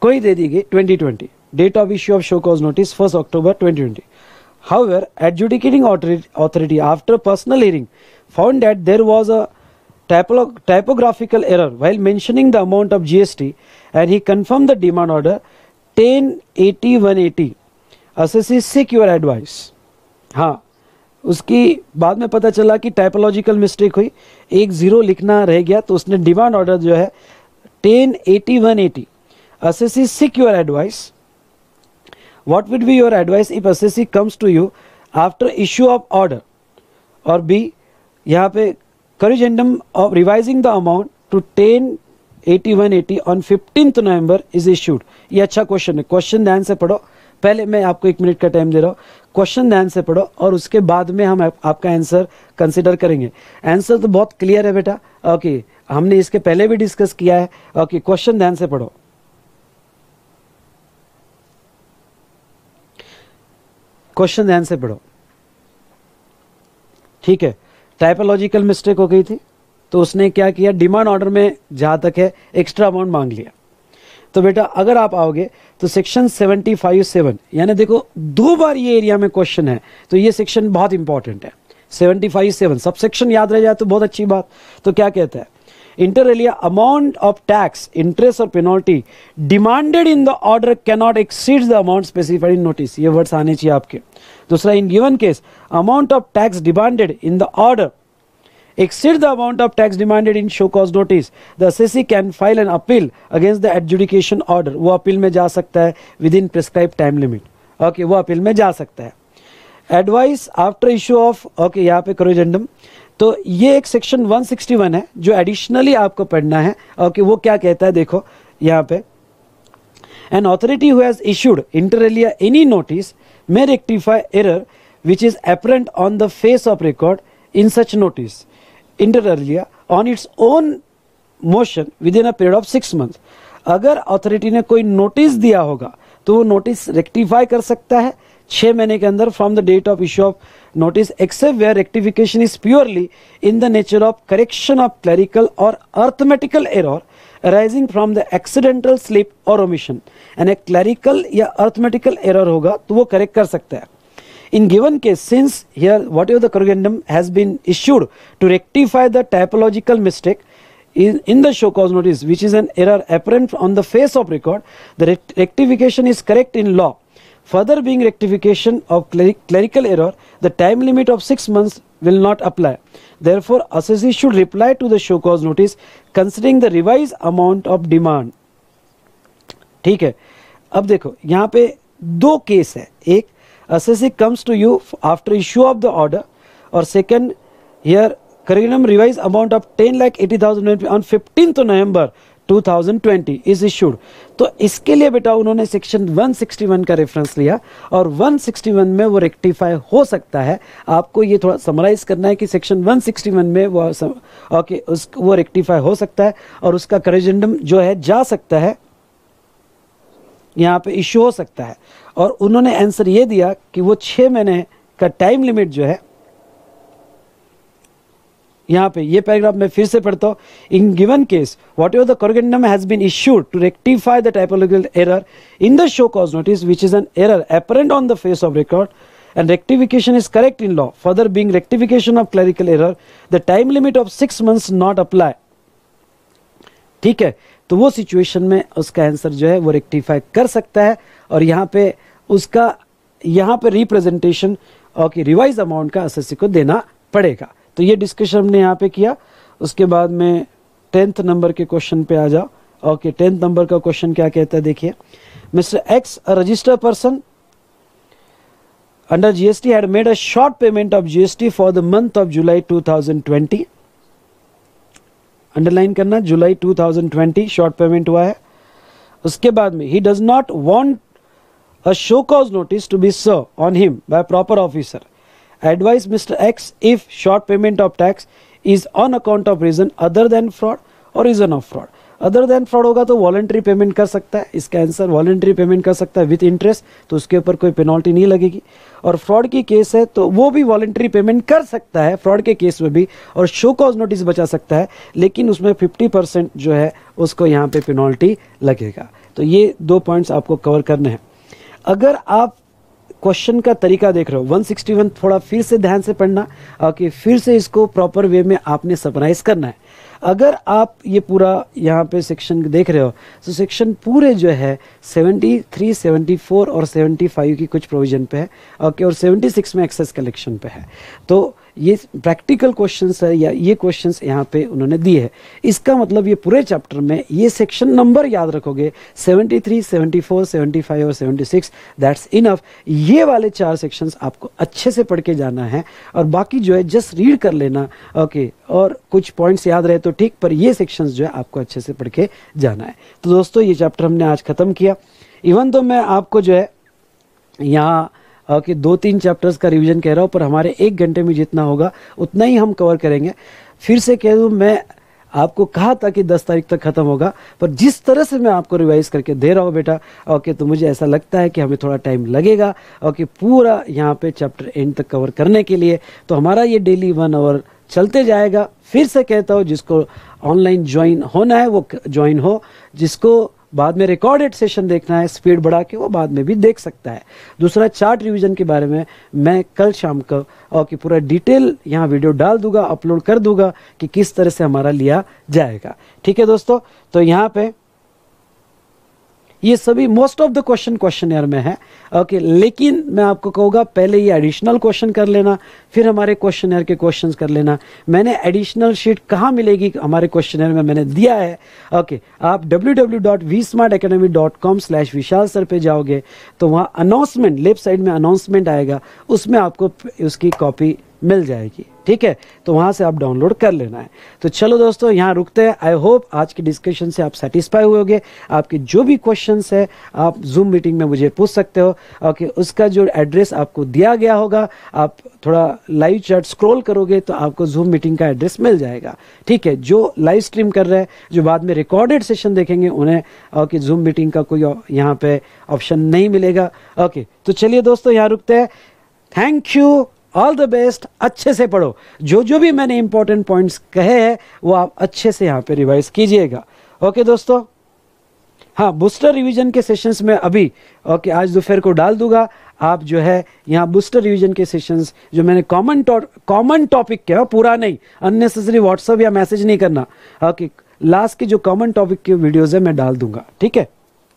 कोई दे दी गई 2020 date of issue of show cause notice first October 2020 However, adjudicating authority after personal hearing found that there was a typo typographical error while mentioning the amount of GST and he confirmed the demand order 1080 180 assesses seek your advice हाँ उसकी बाद में पता चला कि typological mistake हुई। एक zero लिखना रह गया तो उसने डिमांड ऑर्डर जो है ten eighty one eighty as seek your advice what would be your advice if S S C comes to you after issue of order और बी यहाँ पे corrigendum of revising the amount to ten eighty one eighty on fifteenth November is issued ये अच्छा question है। Question ध्यान से पढ़ो। पहले मैं आपको एक मिनट का टाइम दे रहा हूँ। क्वेश्चन ध्यान से पढ़ो और उसके बाद में हम आपका आंसर कंसिडर करेंगे। आंसर तो बहुत क्लियर है बेटा। ओके हमने इसके पहले भी डिस्कस किया है। ओके क्वेश्चन ध्यान से पढ़ो। क्वेश्चन ध्यान से पढ़ो। ठीक है। टाइपोलॉजिकल मिस्टेक हो गई थी तो उसने क्या किया? डिमांड ऑर्डर में जहाँ तक है एक्स्ट्रा अमाउंट मांग लिया। तो बेटा, अगर आप आओगे तो सेक्शन सेवेंटी फाइव सेवन यानी देखो, दो बार ये एरिया में क्वेश्चन है तो ये सेक्शन बहुत इंपॉर्टेंट है। Seventy five seven sub section याद रह जाए तो बहुत अच्छी बात। तो क्या कहता है? Inter alia amount of tax interest और penalty demanded in the order cannot exceed the amount specified in notice ये वर्ड्स आने चाहिए आपके। दूसरा in given case amount of tax demanded in the order exceed the amount of tax demanded in show cause notice the assessee can file an appeal against the adjudication order वो appeal में जा सकता है within prescribe time limit okay वो appeal में जा सकता है advice after issue of okay यहाँ पे करोजेंडम तो ये एक सेक्शन 161 है जो एडिशनली आपको पढ़ना है ओके okay, वो क्या कहता है देखो यहाँ पे an authority who has issued inter alia any notice may rectify error which is apparent on the face of record in such notice inter on its own motion within a period of six months. अगर authority ने कोई notice दिया होगा तो वो notice rectify कर सकता है। छह महीने के अंदर from the date of issue of notice except where rectification is purely in the nature of correction of clerical और arithmetical error arising from the accidental slip और ओमिशन यानी क्लरिकल या अर्थमेटिकल एरर होगा तो वो करेक्ट कर सकता है। In given case, since here whatever the corrigendum has been issued to rectify the typological mistake in, in the show cause notice, which is an error apparent on the face of record, the rect rectification is correct in law. Further being rectification of clerical error, the time limit of six months will not apply. Therefore, assessee should reply to the show cause notice considering the revised amount of demand. ठीक है अब देखो यहाँ पे दो case है एक assessee comes to you after issue of the order. Or second here curriculum revised amount of 10 lakh 80,000 on 15th November 2020 is issued. तो इसके लिए बेटा उन्होंने सेक्शन 161 का रेफरेंस लिया और 161 में वो रेक्टिफाई हो सकता है। आपको ये थोड़ा समराइज करना है कि सेक्शन 161 में वो ओके उस वो रेक्टिफाई हो सकता है और उसका करेजेंडम जो है जा सकता है। यहाँ पे इश्यू हो सकता है। और उन्होंने आंसर ये दिया कि वो छः महीने का टाइम लिमिट जो है, यहाँ पे ये पैराग्राफ मैं फिर से पढ़ता हूँ। In given case whatever the corrigendum has been issued to rectify the typological error in the show cause notice which is an error apparent on the face of record and rectification is correct in law, further being rectification of clerical error, the time limit of six months not apply. ठीक है? तो वो situation में उसका answer जो है, वो rectify कर सकता है, और यहाँ पे उसका यहाँ पर रिप्रेजेंटेशन ओके रिवाइज अमाउंट का एस को देना पड़ेगा। तो ये डिस्कशन हमने यहाँ पे किया। उसके बाद में टेंथ नंबर के क्वेश्चन पे आ जाओ। ओके टेंथ नंबर का क्वेश्चन क्या कहता है देखिए। Mister X register person under GST had made a short payment of GST for the month of July 2020 underline करना जुलाई 2020 शॉर्ट पेमेंट हुआ है। उसके बाद में he does not want a show cause notice to be serve on him by proper officer advise mister X if short payment of tax is on account of reason other than fraud or reason of fraud other than fraud होगा तो voluntary payment कर सकता है। इसका answer voluntary payment कर सकता है with interest तो उसके ऊपर कोई पेनल्टी नहीं लगेगी। और फ्रॉड की केस है तो वो भी वॉलेंट्री पेमेंट कर सकता है फ्रॉड के केस में भी, और शो कॉज नोटिस बचा सकता है, लेकिन उसमें फिफ्टी परसेंट जो है, उसको यहाँ पे पेनल्टी लगेगा। तो ये दो पॉइंट्स आपको कवर करने हैं। अगर आप क्वेश्चन का तरीका देख रहे हो 161 थोड़ा फिर से ध्यान से पढ़ना ओके फिर से इसको प्रॉपर वे में आपने सपराइज करना है। अगर आप ये पूरा यहाँ पे सेक्शन देख रहे हो तो सेक्शन पूरे जो है 73, 74 और 75 की कुछ प्रोविज़न पे है ओके और 76 में एक्सेस कलेक्शन पे है। तो ये प्रैक्टिकल क्वेश्चंस है या ये क्वेश्चंस यहाँ पे उन्होंने दिए है। इसका मतलब ये पूरे चैप्टर में ये सेक्शन नंबर याद रखोगे 73, 74, 75 और 76 दैट्स इनफ ये वाले चार सेक्शंस आपको अच्छे से पढ़ के जाना है और बाकी जो है जस्ट रीड कर लेना। ओके okay, और कुछ पॉइंट्स याद रहे तो ठीक पर ये सेक्शंस जो है आपको अच्छे से पढ़ के जाना है। तो दोस्तों ये चैप्टर हमने आज ख़त्म किया। इवन तो मैं आपको जो है यहाँ ओके दो तीन चैप्टर्स का रिवीजन कह रहा हूँ, पर हमारे एक घंटे में जितना होगा, उतना ही हम कवर करेंगे। फिर से कह दूँ, मैं आपको कहा था कि 10 तारीख तक खत्म होगा, पर जिस तरह से मैं आपको रिवाइज करके दे रहा हूँ बेटा ओके तो मुझे ऐसा लगता है कि हमें थोड़ा टाइम लगेगा ओके पूरा यहाँ पे चैप्टर एंड तक कवर करने के लिए। तो हमारा ये डेली वन आवर चलते जाएगा। फिर से कहता हूँ, जिसको ऑनलाइन ज्वाइन होना है, वो ज्वाइन हो, जिसको बाद में रिकॉर्डेड सेशन देखना है स्पीड बढ़ा के वो बाद में भी देख सकता है। दूसरा चार्ट रिवीजन के बारे में मैं कल शाम को और कि पूरा डिटेल यहाँ वीडियो डाल दूँगा अपलोड कर दूँगा कि किस तरह से हमारा लिया जाएगा। ठीक है दोस्तों तो यहाँ पे ये सभी most of the question question में है। ओके okay, लेकिन मैं आपको कहूँगा पहले ये एडिशनल क्वेश्चन कर लेना फिर हमारे क्वेश्चन के क्वेश्चन कर लेना। मैंने एडिशनल शीट कहाँ मिलेगी? हमारे क्वेश्चन में मैंने दिया है। ओके okay, आप www.vsmartacademy.com स्लैश विशाल सर पे जाओगे तो वहाँ अनाउंसमेंट लेफ़्ट साइड में अनाउंसमेंट आएगा। उसमें आपको उसकी कॉपी मिल जाएगी। ठीक है? तो वहाँ से आप डाउनलोड कर लेना है। तो चलो दोस्तों, यहाँ रुकते हैं। आई होप आज की डिस्कशन से आप सेटिस्फाई हुए होंगे। आपके जो भी क्वेश्चन है, आप जूम मीटिंग में मुझे पूछ सकते हो। ओके, उसका जो एड्रेस आपको दिया गया होगा, आप थोड़ा लाइव चैट स्क्रॉल करोगे तो आपको जूम मीटिंग का एड्रेस मिल जाएगा। ठीक है? जो लाइव स्ट्रीम कर रहे हैं, जो बाद में रिकॉर्डेड सेशन देखेंगे, उन्हें, ओके जूम मीटिंग का कोई यहाँ पे ऑप्शन नहीं मिलेगा। ओके तो चलिए दोस्तों, यहाँ रुकते हैं। Thank you all the best अच्छे से पढ़ो। जो जो भी मैंने इंपॉर्टेंट पॉइंट्स कहे हैं, वो आप अच्छे से यहाँ पे रिवाइज कीजिएगा। ओके दोस्तों? हाँ बूस्टर रिवीजन के सेशंस में अभी ओके आज दोपहर को डाल दूँगा। आप जो है, यहाँ बूस्टर रिवीजन के सेशंस जो मैंने कॉमन कॉमन टॉपिक क्या पूरा नहीं अननेसेसरी व्हाट्सअप या मैसेज नहीं करना। ओके लास्ट के जो कॉमन टॉपिक के वीडियोज़ है, मैं डाल दूँगा। ठीक है?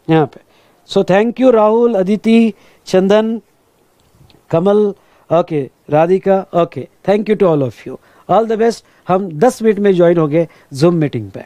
यहाँ पे। So thank you Rahul Aditi Chandan Kamal okay Radhika okay thank you to all of you all the best हम 10 मिनट में ज्वाइन हो गए जूम मीटिंग पे.